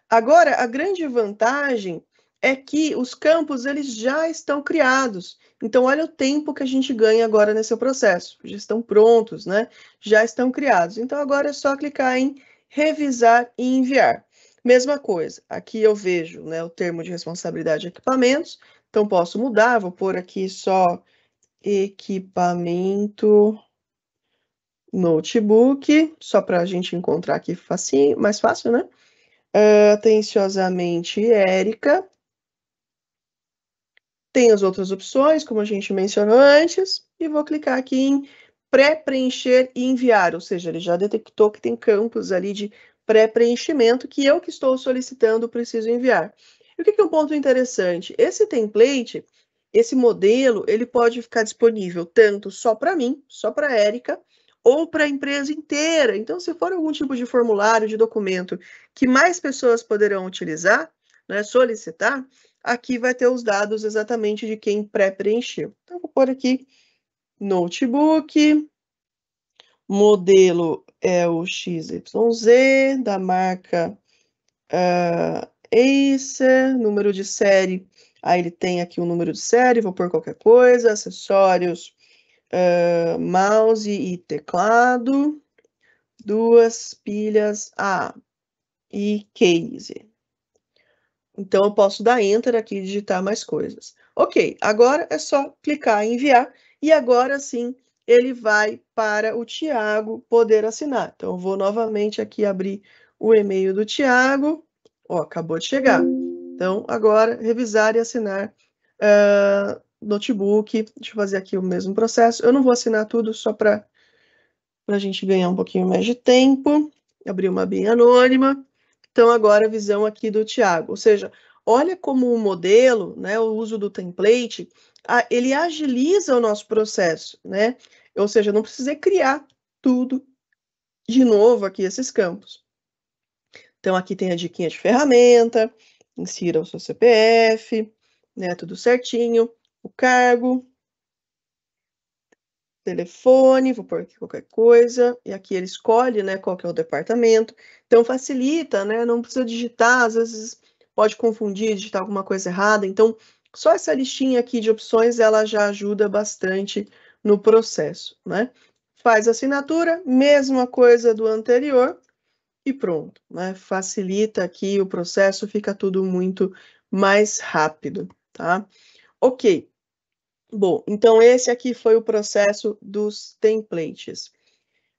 Agora, a grande vantagem é que os campos eles já estão criados. Então, olha o tempo que a gente ganha agora nesse processo. Já estão prontos, né? Já estão criados. Então, agora é só clicar em revisar e enviar. Mesma coisa, aqui eu vejo né, o termo de responsabilidade de equipamentos, então, posso mudar, vou pôr aqui só equipamento notebook, só para a gente encontrar aqui facinho, mais fácil, né? Uh, atenciosamente, Érica. Tem as outras opções, como a gente mencionou antes, e vou clicar aqui em pré-preencher e enviar, ou seja, ele já detectou que tem campos ali de pré-preenchimento que eu que estou solicitando preciso enviar. E o que é um ponto interessante? Esse template, esse modelo, ele pode ficar disponível tanto só para mim, só para a Érica, ou para a empresa inteira. Então, se for algum tipo de formulário, de documento que mais pessoas poderão utilizar, né, solicitar, aqui vai ter os dados exatamente de quem pré-preencheu. Então, vou pôr aqui notebook, modelo é o XYZ, da marca uh, Acer, número de série, aí ele tem aqui o um número de série, vou pôr qualquer coisa, acessórios, uh, mouse e teclado, duas pilhas A e case. Então, eu posso dar Enter aqui e digitar mais coisas. Ok, agora é só clicar em enviar e agora sim ele vai para o Tiago poder assinar. Então, eu vou novamente aqui abrir o e-mail do Tiago. Ó, acabou de chegar. Então, agora, revisar e assinar uh, notebook. Deixa eu fazer aqui o mesmo processo. Eu não vou assinar tudo só para a gente ganhar um pouquinho mais de tempo. Abrir uma BIM anônima. Então, agora a visão aqui do Tiago. Ou seja, olha como o modelo, né, o uso do template, a, ele agiliza o nosso processo, né? Ou seja, não precisei criar tudo de novo aqui, esses campos. Então, aqui tem a diquinha de ferramenta, insira o seu CPF, né, tudo certinho, o cargo, telefone, vou pôr aqui qualquer coisa, e aqui ele escolhe, né, qual que é o departamento, então facilita, né, não precisa digitar, às vezes pode confundir, digitar alguma coisa errada, então só essa listinha aqui de opções, ela já ajuda bastante no processo, né. Faz assinatura, mesma coisa do anterior, e pronto, né? Facilita aqui o processo, fica tudo muito mais rápido, tá? Ok. Bom, então esse aqui foi o processo dos templates.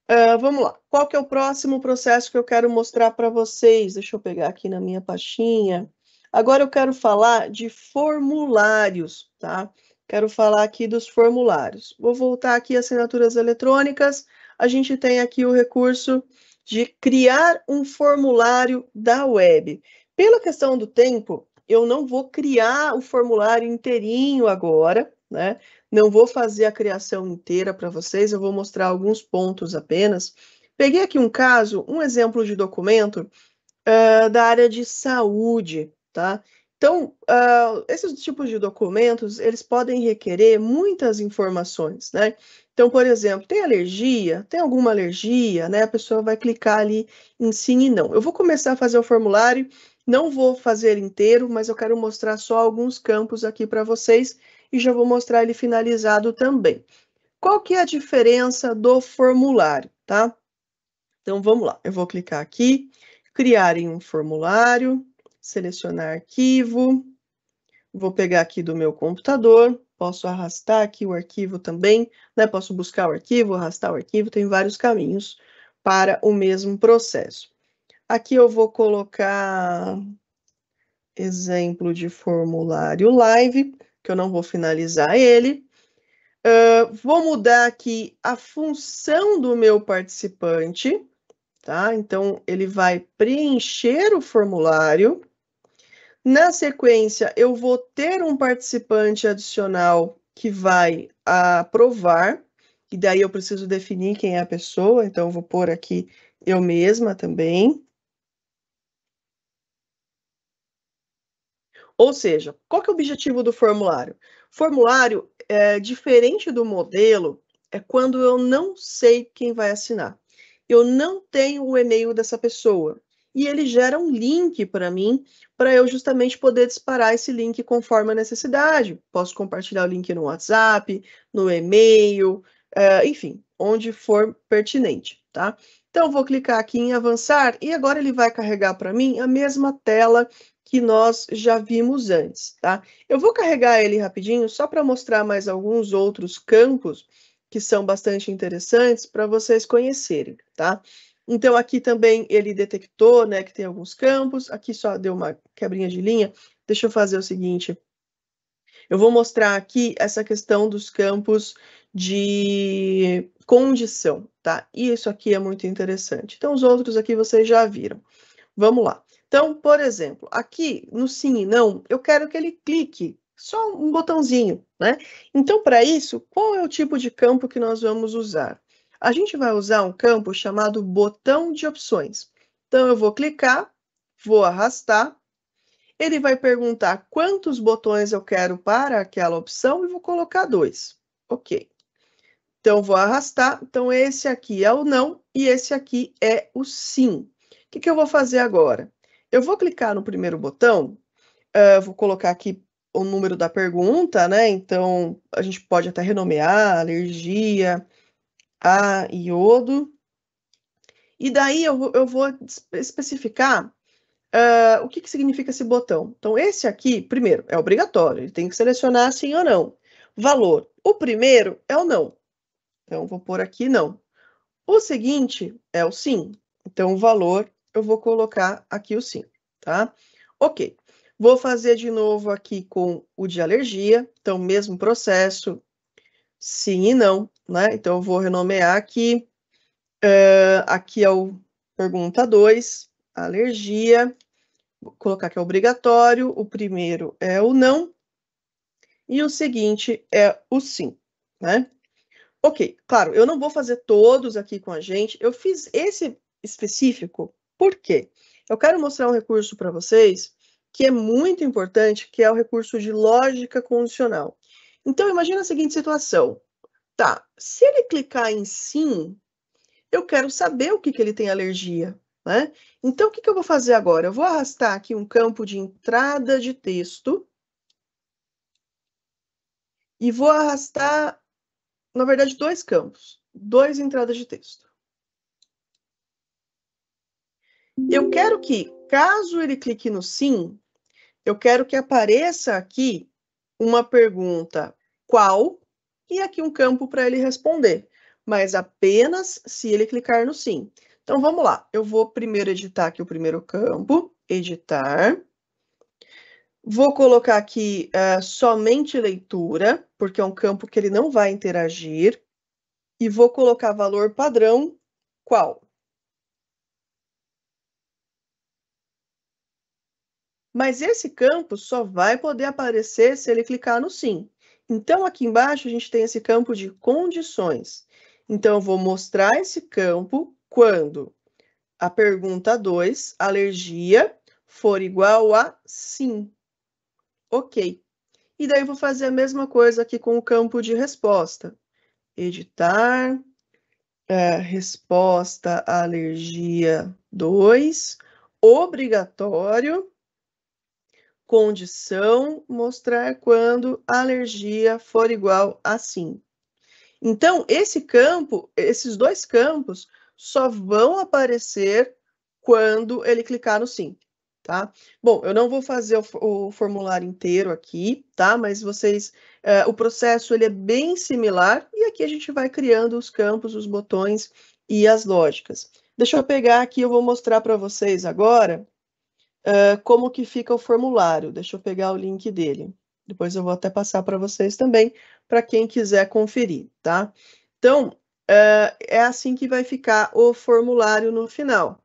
Uh, vamos lá. Qual que é o próximo processo que eu quero mostrar para vocês? Deixa eu pegar aqui na minha pastinha. Agora eu quero falar de formulários, tá? Quero falar aqui dos formulários. Vou voltar aqui assinaturas eletrônicas. A gente tem aqui o recurso de criar um formulário da web. Pela questão do tempo, eu não vou criar o formulário inteirinho agora, né? Não vou fazer a criação inteira para vocês, eu vou mostrar alguns pontos apenas, Peguei aqui um caso, um exemplo de documento uh, da área de saúde, tá? Então, uh, esses tipos de documentos, eles podem requerer muitas informações, né? Então, por exemplo, tem alergia? Tem alguma alergia, né? A pessoa vai clicar ali em sim e não. Eu vou começar a fazer o formulário, não vou fazer inteiro, mas eu quero mostrar só alguns campos aqui para vocês e já vou mostrar ele finalizado também. Qual que é a diferença do formulário, tá? Então, vamos lá. Eu vou clicar aqui, criar em um formulário, selecionar arquivo, vou pegar aqui do meu computador, posso arrastar aqui o arquivo também, né? Posso buscar o arquivo, arrastar o arquivo, tem vários caminhos para o mesmo processo. Aqui eu vou colocar exemplo de formulário live, que eu não vou finalizar ele. Uh, vou mudar aqui a função do meu participante, tá? Então, ele vai preencher o formulário. Na sequência, eu vou ter um participante adicional que vai aprovar, e daí eu preciso definir quem é a pessoa, então eu vou pôr aqui eu mesma também. Ou seja, qual que é o objetivo do formulário? Formulário, é, diferente do modelo, é quando eu não sei quem vai assinar. Eu não tenho o e-mail dessa pessoa. E ele gera um link para mim, para eu justamente poder disparar esse link conforme a necessidade. Posso compartilhar o link no WhatsApp, no e-mail, uh, enfim, onde for pertinente, tá? Então, vou clicar aqui em avançar e agora ele vai carregar para mim a mesma tela que nós já vimos antes, tá? Eu vou carregar ele rapidinho só para mostrar mais alguns outros campos que são bastante interessantes para vocês conhecerem, tá? Então, aqui também ele detectou, né, que tem alguns campos, aqui só deu uma quebrinha de linha. Deixa eu fazer o seguinte, eu vou mostrar aqui essa questão dos campos de condição, tá? E isso aqui é muito interessante. Então, os outros aqui vocês já viram. Vamos lá. Então, por exemplo, aqui no sim e não, eu quero que ele clique, só um botãozinho, né? Então, para isso, qual é o tipo de campo que nós vamos usar? A gente vai usar um campo chamado botão de opções. Então, eu vou clicar, vou arrastar, ele vai perguntar quantos botões eu quero para aquela opção e vou colocar dois. Ok. Então, vou arrastar. Então, esse aqui é o não e esse aqui é o sim. O que, que eu vou fazer agora? Eu vou clicar no primeiro botão, uh, vou colocar aqui o número da pergunta, né? Então, a gente pode até renomear alergia a iodo. E daí eu, eu vou especificar uh, o que, que significa esse botão. Então, esse aqui, primeiro, é obrigatório, ele tem que selecionar sim ou não. Valor. O primeiro é o não. Então, vou pôr aqui não. O seguinte é o sim. Então, o valor eu vou colocar aqui o sim, tá? Ok. Vou fazer de novo aqui com o de alergia. Então, mesmo processo, sim e não, né? Então, eu vou renomear aqui. Uh, aqui é o pergunta 2, alergia. Vou colocar que é obrigatório. O primeiro é o não. E o seguinte é o sim, né? Ok, claro, eu não vou fazer todos aqui com a gente. Eu fiz esse específico por quê? Eu quero mostrar um recurso para vocês que é muito importante, que é o recurso de lógica condicional. Então, imagina a seguinte situação. Tá, se ele clicar em sim, eu quero saber o que, que ele tem alergia, né? Então, o que, que eu vou fazer agora? Eu vou arrastar aqui um campo de entrada de texto e vou arrastar, na verdade, dois campos, dois entradas de texto. Eu quero que, caso ele clique no sim, eu quero que apareça aqui uma pergunta qual e aqui um campo para ele responder, mas apenas se ele clicar no sim. Então vamos lá, eu vou primeiro editar aqui o primeiro campo, editar. Vou colocar aqui uh, somente leitura, porque é um campo que ele não vai interagir. E vou colocar valor padrão qual. Mas esse campo só vai poder aparecer se ele clicar no sim. Então, aqui embaixo, a gente tem esse campo de condições. Então, eu vou mostrar esse campo quando a pergunta 2, alergia, for igual a sim. Ok. E daí eu vou fazer a mesma coisa aqui com o campo de resposta. Editar, é, resposta alergia 2, obrigatório, condição, mostrar quando a alergia for igual a sim. Então, esse campo, esses dois campos, só vão aparecer quando ele clicar no sim, tá? Bom, eu não vou fazer o, o formulário inteiro aqui, tá? Mas vocês, uh, o processo ele é bem similar e aqui a gente vai criando os campos, os botões e as lógicas. Deixa eu pegar aqui, eu vou mostrar para vocês agora uh, como que fica o formulário. Deixa eu pegar o link dele. Depois eu vou até passar para vocês também, para quem quiser conferir, tá? Então, uh, é assim que vai ficar o formulário no final.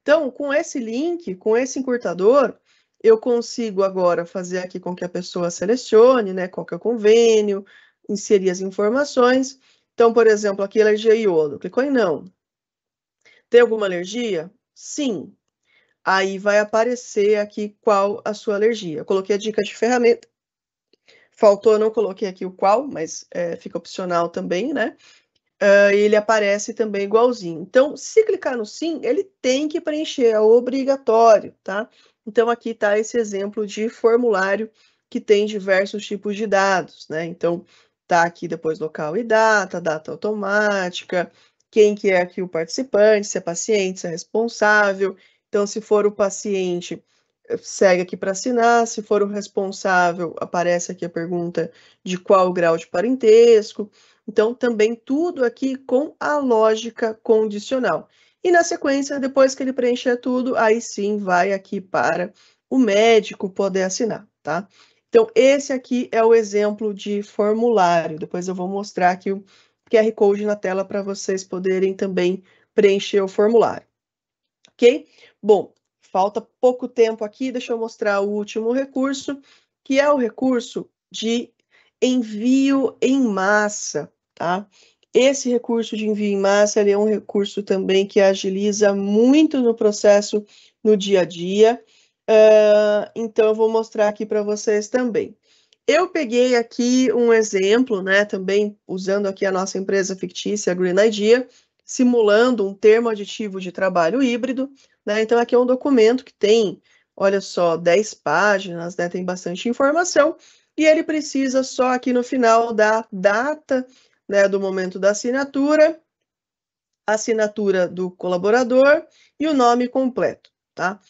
Então, com esse link, com esse encurtador, eu consigo agora fazer aqui com que a pessoa selecione, né, qual que é o convênio, inserir as informações. Então, por exemplo, aqui alergia iodo, clicou em não. Tem alguma alergia? Sim. Aí vai aparecer aqui qual a sua alergia. Eu coloquei a dica de ferramenta. Faltou, eu não coloquei aqui o qual, mas é, fica opcional também, né? uh, ele aparece também igualzinho. Então, se clicar no sim, ele tem que preencher, é obrigatório, tá? Então, aqui está esse exemplo de formulário que tem diversos tipos de dados, né? Então, tá aqui depois local e data, data automática, quem que é aqui o participante, se é paciente, se é responsável. Então, se for o paciente, segue aqui para assinar, se for o responsável, aparece aqui a pergunta de qual o grau de parentesco. Então, também tudo aqui com a lógica condicional. E na sequência, depois que ele preencher tudo, aí sim vai aqui para o médico poder assinar, tá? Então, esse aqui é o exemplo de formulário. Depois eu vou mostrar aqui o QR Code na tela para vocês poderem também preencher o formulário. Ok? Bom, falta pouco tempo aqui, deixa eu mostrar o último recurso, que é o recurso de envio em massa, tá? Esse recurso de envio em massa é um recurso também que agiliza muito no processo no dia a dia. Uh, então, eu vou mostrar aqui para vocês também. Eu peguei aqui um exemplo, né, também usando aqui a nossa empresa fictícia, a Green Idea, simulando um termo aditivo de trabalho híbrido, né, então aqui é um documento que tem, olha só, 10 páginas, né, tem bastante informação, e ele precisa só aqui no final da data né, do momento da assinatura, assinatura do colaborador e o nome completo, tá?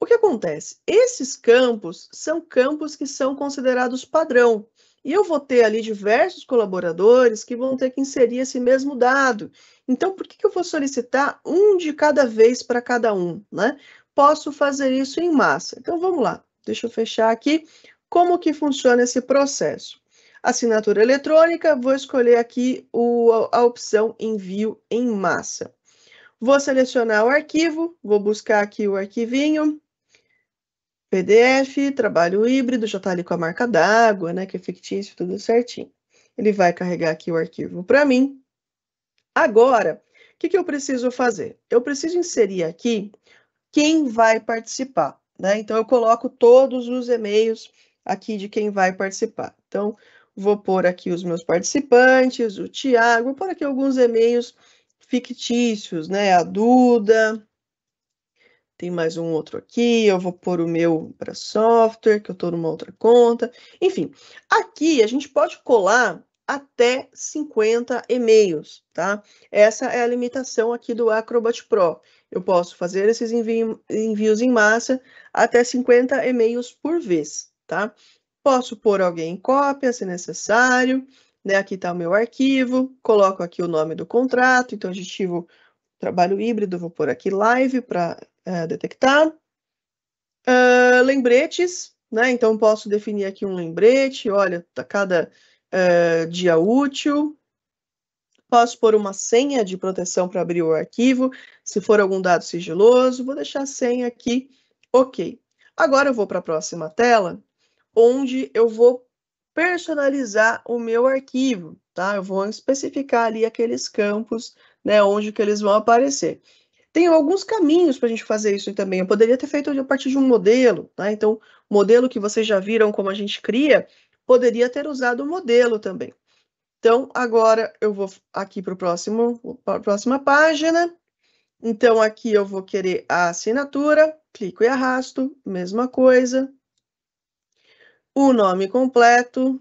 O que acontece? Esses campos são campos que são considerados padrão. E eu vou ter ali diversos colaboradores que vão ter que inserir esse mesmo dado. Então, por que, que eu vou solicitar um de cada vez para cada um, né? Posso fazer isso em massa. Então, vamos lá. Deixa eu fechar aqui. Como que funciona esse processo? Assinatura eletrônica, vou escolher aqui o, a opção envio em massa. Vou selecionar o arquivo, vou buscar aqui o arquivinho, PDF, trabalho híbrido, já está ali com a marca d'água, né, que é fictício, tudo certinho. Ele vai carregar aqui o arquivo para mim. Agora, o que, que eu preciso fazer? Eu preciso inserir aqui quem vai participar, né? Então, eu coloco todos os e-mails aqui de quem vai participar. Então, vou pôr aqui os meus participantes, o Tiago, vou pôr aqui alguns e-mails fictícios, né? A Duda, tem mais um outro aqui, eu vou pôr o meu para software, que eu estou numa outra conta. Enfim, aqui a gente pode colar até 50 e-mails, tá? Essa é a limitação aqui do Acrobat Pro. Eu posso fazer esses envi envios em massa até 50 e-mails por vez tá? Posso pôr alguém em cópia, se necessário, né? Aqui está o meu arquivo, coloco aqui o nome do contrato, então aditivo trabalho híbrido, vou pôr aqui live para é, detectar. Uh, lembretes, né? Então posso definir aqui um lembrete, olha, tá cada uh, dia útil. Posso pôr uma senha de proteção para abrir o arquivo, se for algum dado sigiloso, vou deixar a senha aqui, ok. Agora eu vou para a próxima tela onde eu vou personalizar o meu arquivo, tá? Eu vou especificar ali aqueles campos, né, onde que eles vão aparecer. Tem alguns caminhos para a gente fazer isso também. Eu poderia ter feito a partir de um modelo, tá? Então, modelo que vocês já viram como a gente cria, poderia ter usado o modelo também. Então, agora eu vou aqui para a próxima página. Então, aqui eu vou querer a assinatura, clico e arrasto, mesma coisa. O nome completo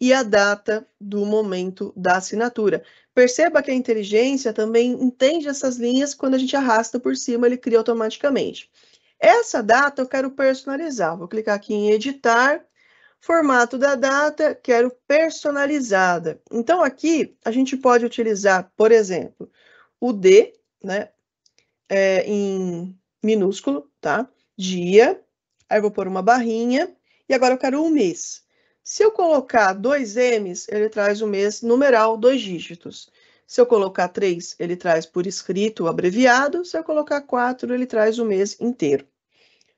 e a data do momento da assinatura. Perceba que a inteligência também entende essas linhas, quando a gente arrasta por cima, ele cria automaticamente. Essa data eu quero personalizar. Vou clicar aqui em editar Formato da data, quero personalizada. Então, aqui, a gente pode utilizar, por exemplo, o D, né, é, em minúsculo, tá? Dia, aí eu vou pôr uma barrinha, e agora eu quero um mês. Se eu colocar dois M's, ele traz o mês numeral, dois dígitos. Se eu colocar três, ele traz por escrito abreviado. Se eu colocar quatro, ele traz o mês inteiro.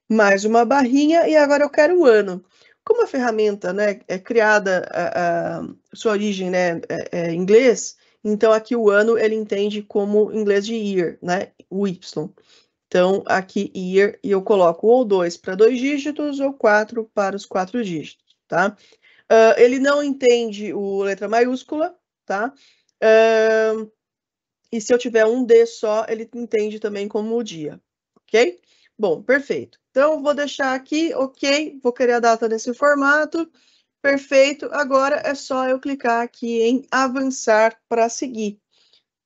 Mais uma barrinha, e agora eu quero o ano. Como a ferramenta né, é criada, a, a sua origem né, é, é, inglês, então aqui o ano ele entende como inglês de year, né, o Y. Então aqui year, e eu coloco ou dois para dois dígitos ou quatro para os quatro dígitos, tá? Uh, ele não entende o letra maiúscula, tá? Uh, e se eu tiver um D só, ele entende também como o dia, ok? Bom, perfeito. Então, vou deixar aqui, ok, vou querer a data nesse formato, perfeito. Agora é só eu clicar aqui em avançar para seguir,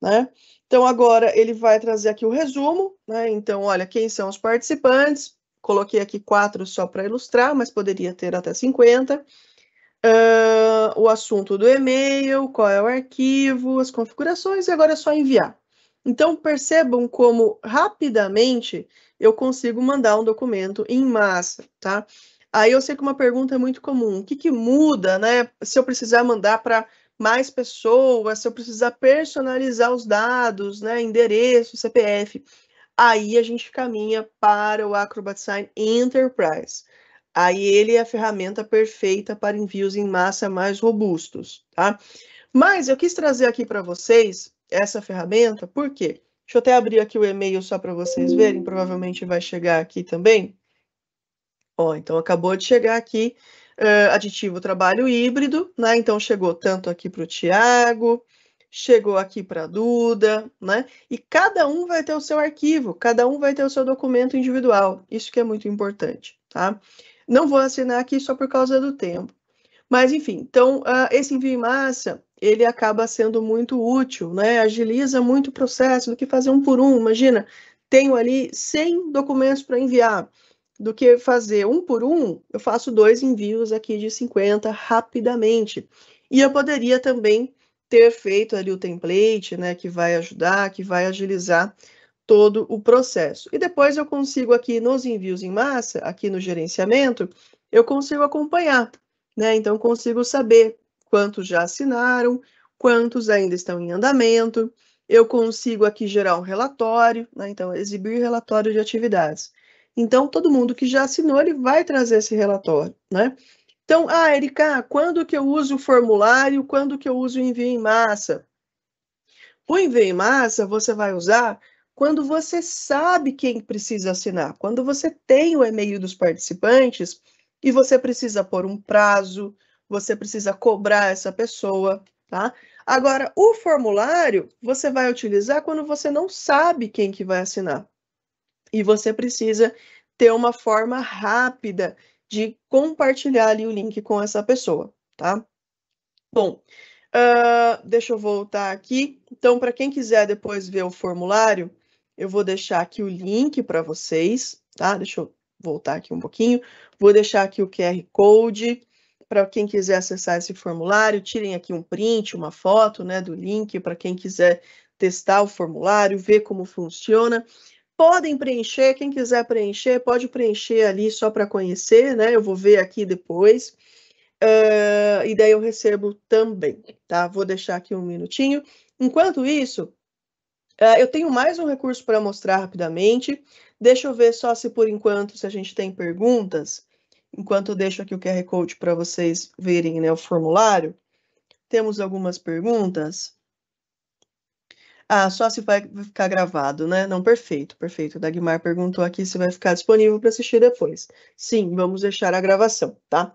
né? Então, agora ele vai trazer aqui o resumo, né? Então, olha, quem são os participantes, coloquei aqui quatro só para ilustrar, mas poderia ter até 50. Uh, o assunto do e-mail, qual é o arquivo, as configurações, e agora é só enviar. Então, percebam como rapidamente eu consigo mandar um documento em massa, tá? Aí eu sei que uma pergunta é muito comum: o que, que muda, né? Se eu precisar mandar para mais pessoas, se eu precisar personalizar os dados, né? Endereço, CPF. Aí a gente caminha para o Acrobat Sign Enterprise. Aí ele é a ferramenta perfeita para envios em massa mais robustos, tá? Mas eu quis trazer aqui para vocês essa ferramenta, por quê? Deixa eu até abrir aqui o e-mail só para vocês verem, provavelmente vai chegar aqui também. Ó, então acabou de chegar aqui uh, aditivo trabalho híbrido, né? Então chegou tanto aqui para o Tiago, chegou aqui para a Duda, né? E cada um vai ter o seu arquivo, cada um vai ter o seu documento individual. Isso que é muito importante, tá? Não vou assinar aqui só por causa do tempo. Mas, enfim, então, uh, esse envio em massa, ele acaba sendo muito útil, né? Agiliza muito o processo do que fazer um por um. Imagina, tenho ali 100 documentos para enviar, do que fazer um por um, eu faço dois envios aqui de 50 rapidamente. E eu poderia também ter feito ali o template, né, que vai ajudar, que vai agilizar todo o processo. E depois eu consigo aqui nos envios em massa, aqui no gerenciamento, eu consigo acompanhar, né? Então consigo saber quantos já assinaram, quantos ainda estão em andamento. Eu consigo aqui gerar um relatório, né? então exibir relatório de atividades. Então, todo mundo que já assinou, ele vai trazer esse relatório, né? Então, ah, Erika, quando que eu uso o formulário, quando que eu uso o envio em massa? O envio em massa você vai usar quando você sabe quem precisa assinar, quando você tem o e-mail dos participantes e você precisa pôr um prazo, você precisa cobrar essa pessoa, tá? Agora, o formulário você vai utilizar quando você não sabe quem que vai assinar. E você precisa ter uma forma rápida de compartilhar ali o link com essa pessoa, tá? Bom, uh, deixa eu voltar aqui. Então, para quem quiser depois ver o formulário, eu vou deixar aqui o link para vocês, tá? Deixa eu voltar aqui um pouquinho. Vou deixar aqui o QR Code para quem quiser acessar esse formulário, tirem aqui um print, uma foto né, do link para quem quiser testar o formulário, ver como funciona. Podem preencher, quem quiser preencher, pode preencher ali só para conhecer, né? Eu vou ver aqui depois. Uh, e daí eu recebo também, tá? Vou deixar aqui um minutinho. Enquanto isso, uh, eu tenho mais um recurso para mostrar rapidamente. Deixa eu ver só se por enquanto, se a gente tem perguntas enquanto eu deixo aqui o QR Code para vocês verem né, o formulário, temos algumas perguntas. Ah, só se vai ficar gravado, né? Não, perfeito, perfeito. O Dagmar perguntou aqui se vai ficar disponível para assistir depois. Sim, vamos deixar a gravação, tá?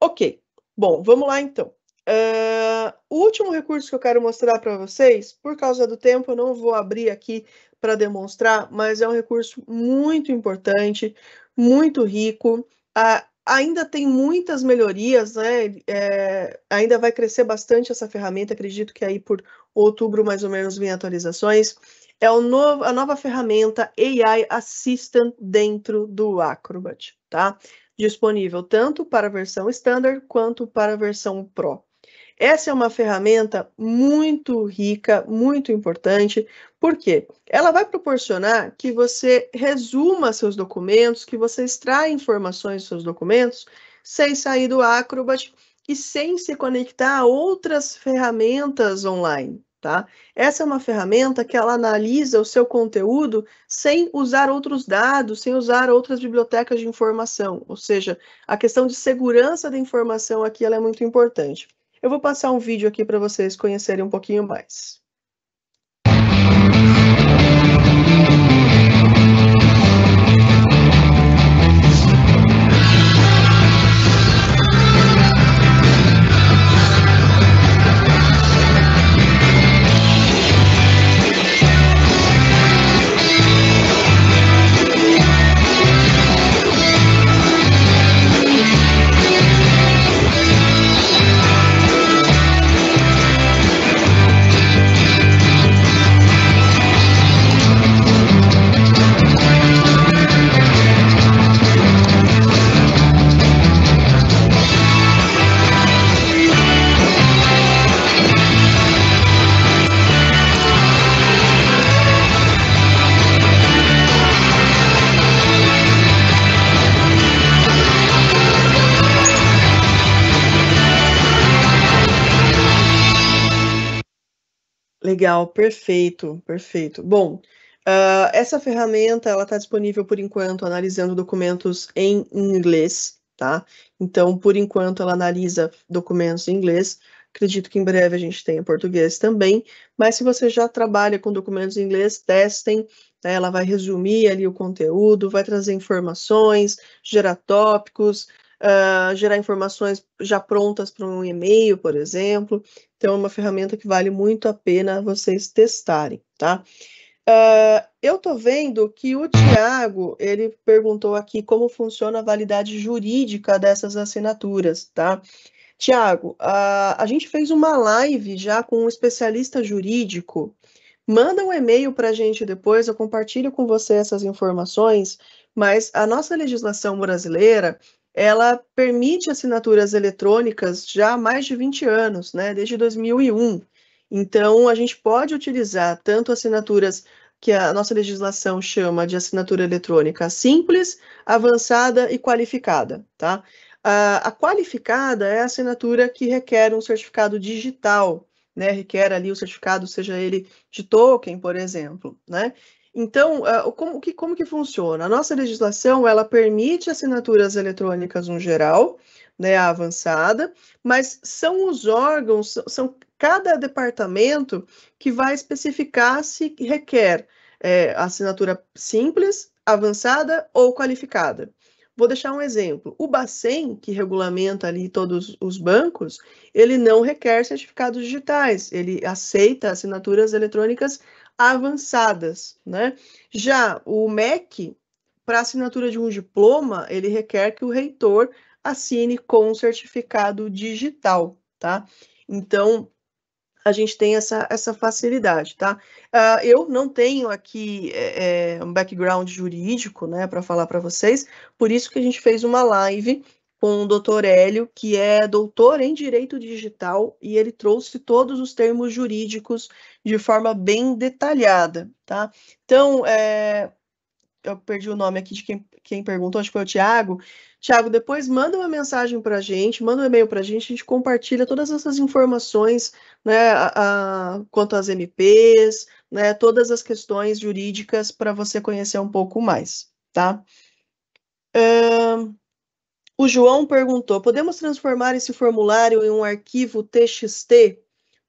Ok, bom, vamos lá então. Uh, o último recurso que eu quero mostrar para vocês, por causa do tempo, eu não vou abrir aqui para demonstrar, mas é um recurso muito importante, muito rico. Uh, ainda tem muitas melhorias, né? É, ainda vai crescer bastante essa ferramenta, acredito que aí por outubro mais ou menos vem atualizações. É novo, a nova ferramenta AI Assistant dentro do Acrobat, tá? Disponível tanto para a versão Standard quanto para a versão Pro. Essa é uma ferramenta muito rica, muito importante, porque ela vai proporcionar que você resuma seus documentos, que você extraia informações dos seus documentos sem sair do Acrobat e sem se conectar a outras ferramentas online. Tá? Essa é uma ferramenta que ela analisa o seu conteúdo sem usar outros dados, sem usar outras bibliotecas de informação. Ou seja, a questão de segurança da informação aqui é muito importante. Eu vou passar um vídeo aqui para vocês conhecerem um pouquinho mais. Legal, perfeito, perfeito. Bom, uh, essa ferramenta ela está disponível por enquanto analisando documentos em inglês, tá? Então, por enquanto, ela analisa documentos em inglês. Acredito que em breve a gente tenha português também, mas se você já trabalha com documentos em inglês, testem. Né? Ela vai resumir ali o conteúdo, vai trazer informações, gerar tópicos, uh, gerar informações já prontas para um e-mail, por exemplo. Então, é uma ferramenta que vale muito a pena vocês testarem, tá? Uh, eu estou vendo que o Tiago, ele perguntou aqui como funciona a validade jurídica dessas assinaturas, tá? Tiago, uh, a gente fez uma live já com um especialista jurídico. Manda um e-mail para a gente depois, eu compartilho com você essas informações, mas a nossa legislação brasileira, ela permite assinaturas eletrônicas já há mais de 20 anos, né, desde 2001. Então, a gente pode utilizar tanto assinaturas que a nossa legislação chama de assinatura eletrônica simples, avançada e qualificada, tá? A, a qualificada é a assinatura que requer um certificado digital, né? Requer ali o certificado, seja ele de token, por exemplo, né? Então, uh, como, que, como que funciona? A nossa legislação, ela permite assinaturas eletrônicas no geral, né, a avançada, mas são os órgãos, são cada departamento que vai especificar se requer é, assinatura simples, avançada ou qualificada. Vou deixar um exemplo. O Bacen, que regulamenta ali todos os bancos, ele não requer certificados digitais, ele aceita assinaturas eletrônicas avançadas, né? Já o MEC, para assinatura de um diploma, ele requer que o reitor assine com um certificado digital, tá? Então, a gente tem essa, essa facilidade, tá? Uh, eu não tenho aqui é, um background jurídico, né, para falar para vocês, por isso que a gente fez uma live com o doutor Hélio, que é doutor em Direito Digital, e ele trouxe todos os termos jurídicos de forma bem detalhada, tá? Então, é, eu perdi o nome aqui de quem, quem perguntou, acho que foi o Tiago. Tiago, depois manda uma mensagem para a gente, manda um e-mail para a gente, a gente compartilha todas essas informações, né, a, a, quanto às MPs, né, todas as questões jurídicas para você conhecer um pouco mais, tá? O João perguntou: podemos transformar esse formulário em um arquivo TXT?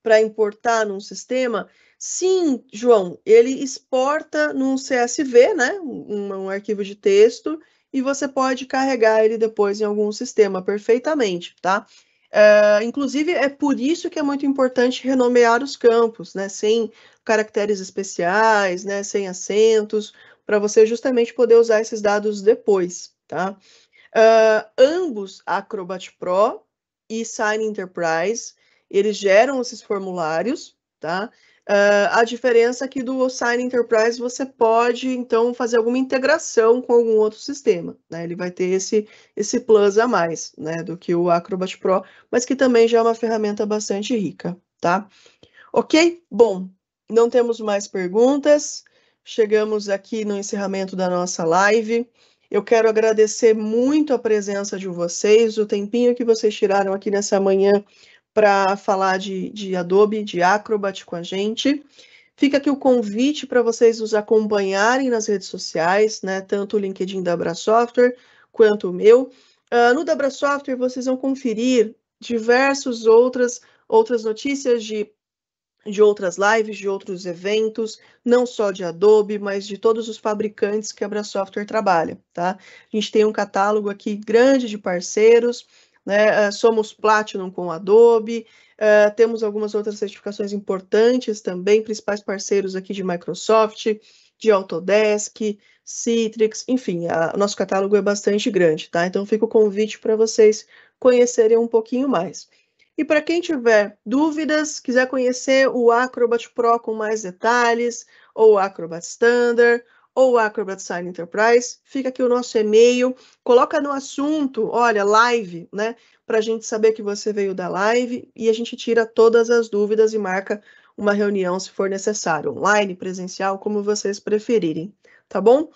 para importar num sistema? Sim, João, ele exporta num CSV, né, um, um arquivo de texto, e você pode carregar ele depois em algum sistema perfeitamente, tá? Uh, inclusive, é por isso que é muito importante renomear os campos, né, sem caracteres especiais, né, sem acentos, para você justamente poder usar esses dados depois, tá? Uh, ambos, Acrobat Pro e Sign Enterprise, eles geram esses formulários, tá? Uh, a diferença é que do Sign Enterprise você pode, então, fazer alguma integração com algum outro sistema, né? Ele vai ter esse, esse plus a mais, né, do que o Acrobat Pro, mas que também já é uma ferramenta bastante rica, tá? Ok? Bom, não temos mais perguntas, chegamos aqui no encerramento da nossa live. Eu quero agradecer muito a presença de vocês, o tempinho que vocês tiraram aqui nessa manhã para falar de, de Adobe, de Acrobat com a gente. Fica aqui o convite para vocês nos acompanharem nas redes sociais, né? Tanto o LinkedIn da Abra Software quanto o meu. Uh, no Dabra Software vocês vão conferir diversas outras outras notícias de, de outras lives, de outros eventos, não só de Adobe, mas de todos os fabricantes que a Abra Software trabalha, tá? A gente tem um catálogo aqui grande de parceiros, né? Uh, somos Platinum com Adobe, uh, temos algumas outras certificações importantes também, principais parceiros aqui de Microsoft, de Autodesk, Citrix, enfim, o nosso catálogo é bastante grande, tá? Então fica o convite para vocês conhecerem um pouquinho mais. E para quem tiver dúvidas, quiser conhecer o Acrobat Pro com mais detalhes, ou o Acrobat Standard, ou Acrobat Sign Enterprise, fica aqui o nosso e-mail, coloca no assunto, olha, live, né, para a gente saber que você veio da live e a gente tira todas as dúvidas e marca uma reunião se for necessário, online, presencial, como vocês preferirem, tá bom?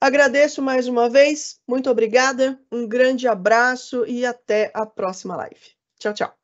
Agradeço mais uma vez, muito obrigada, um grande abraço e até a próxima live. Tchau, tchau.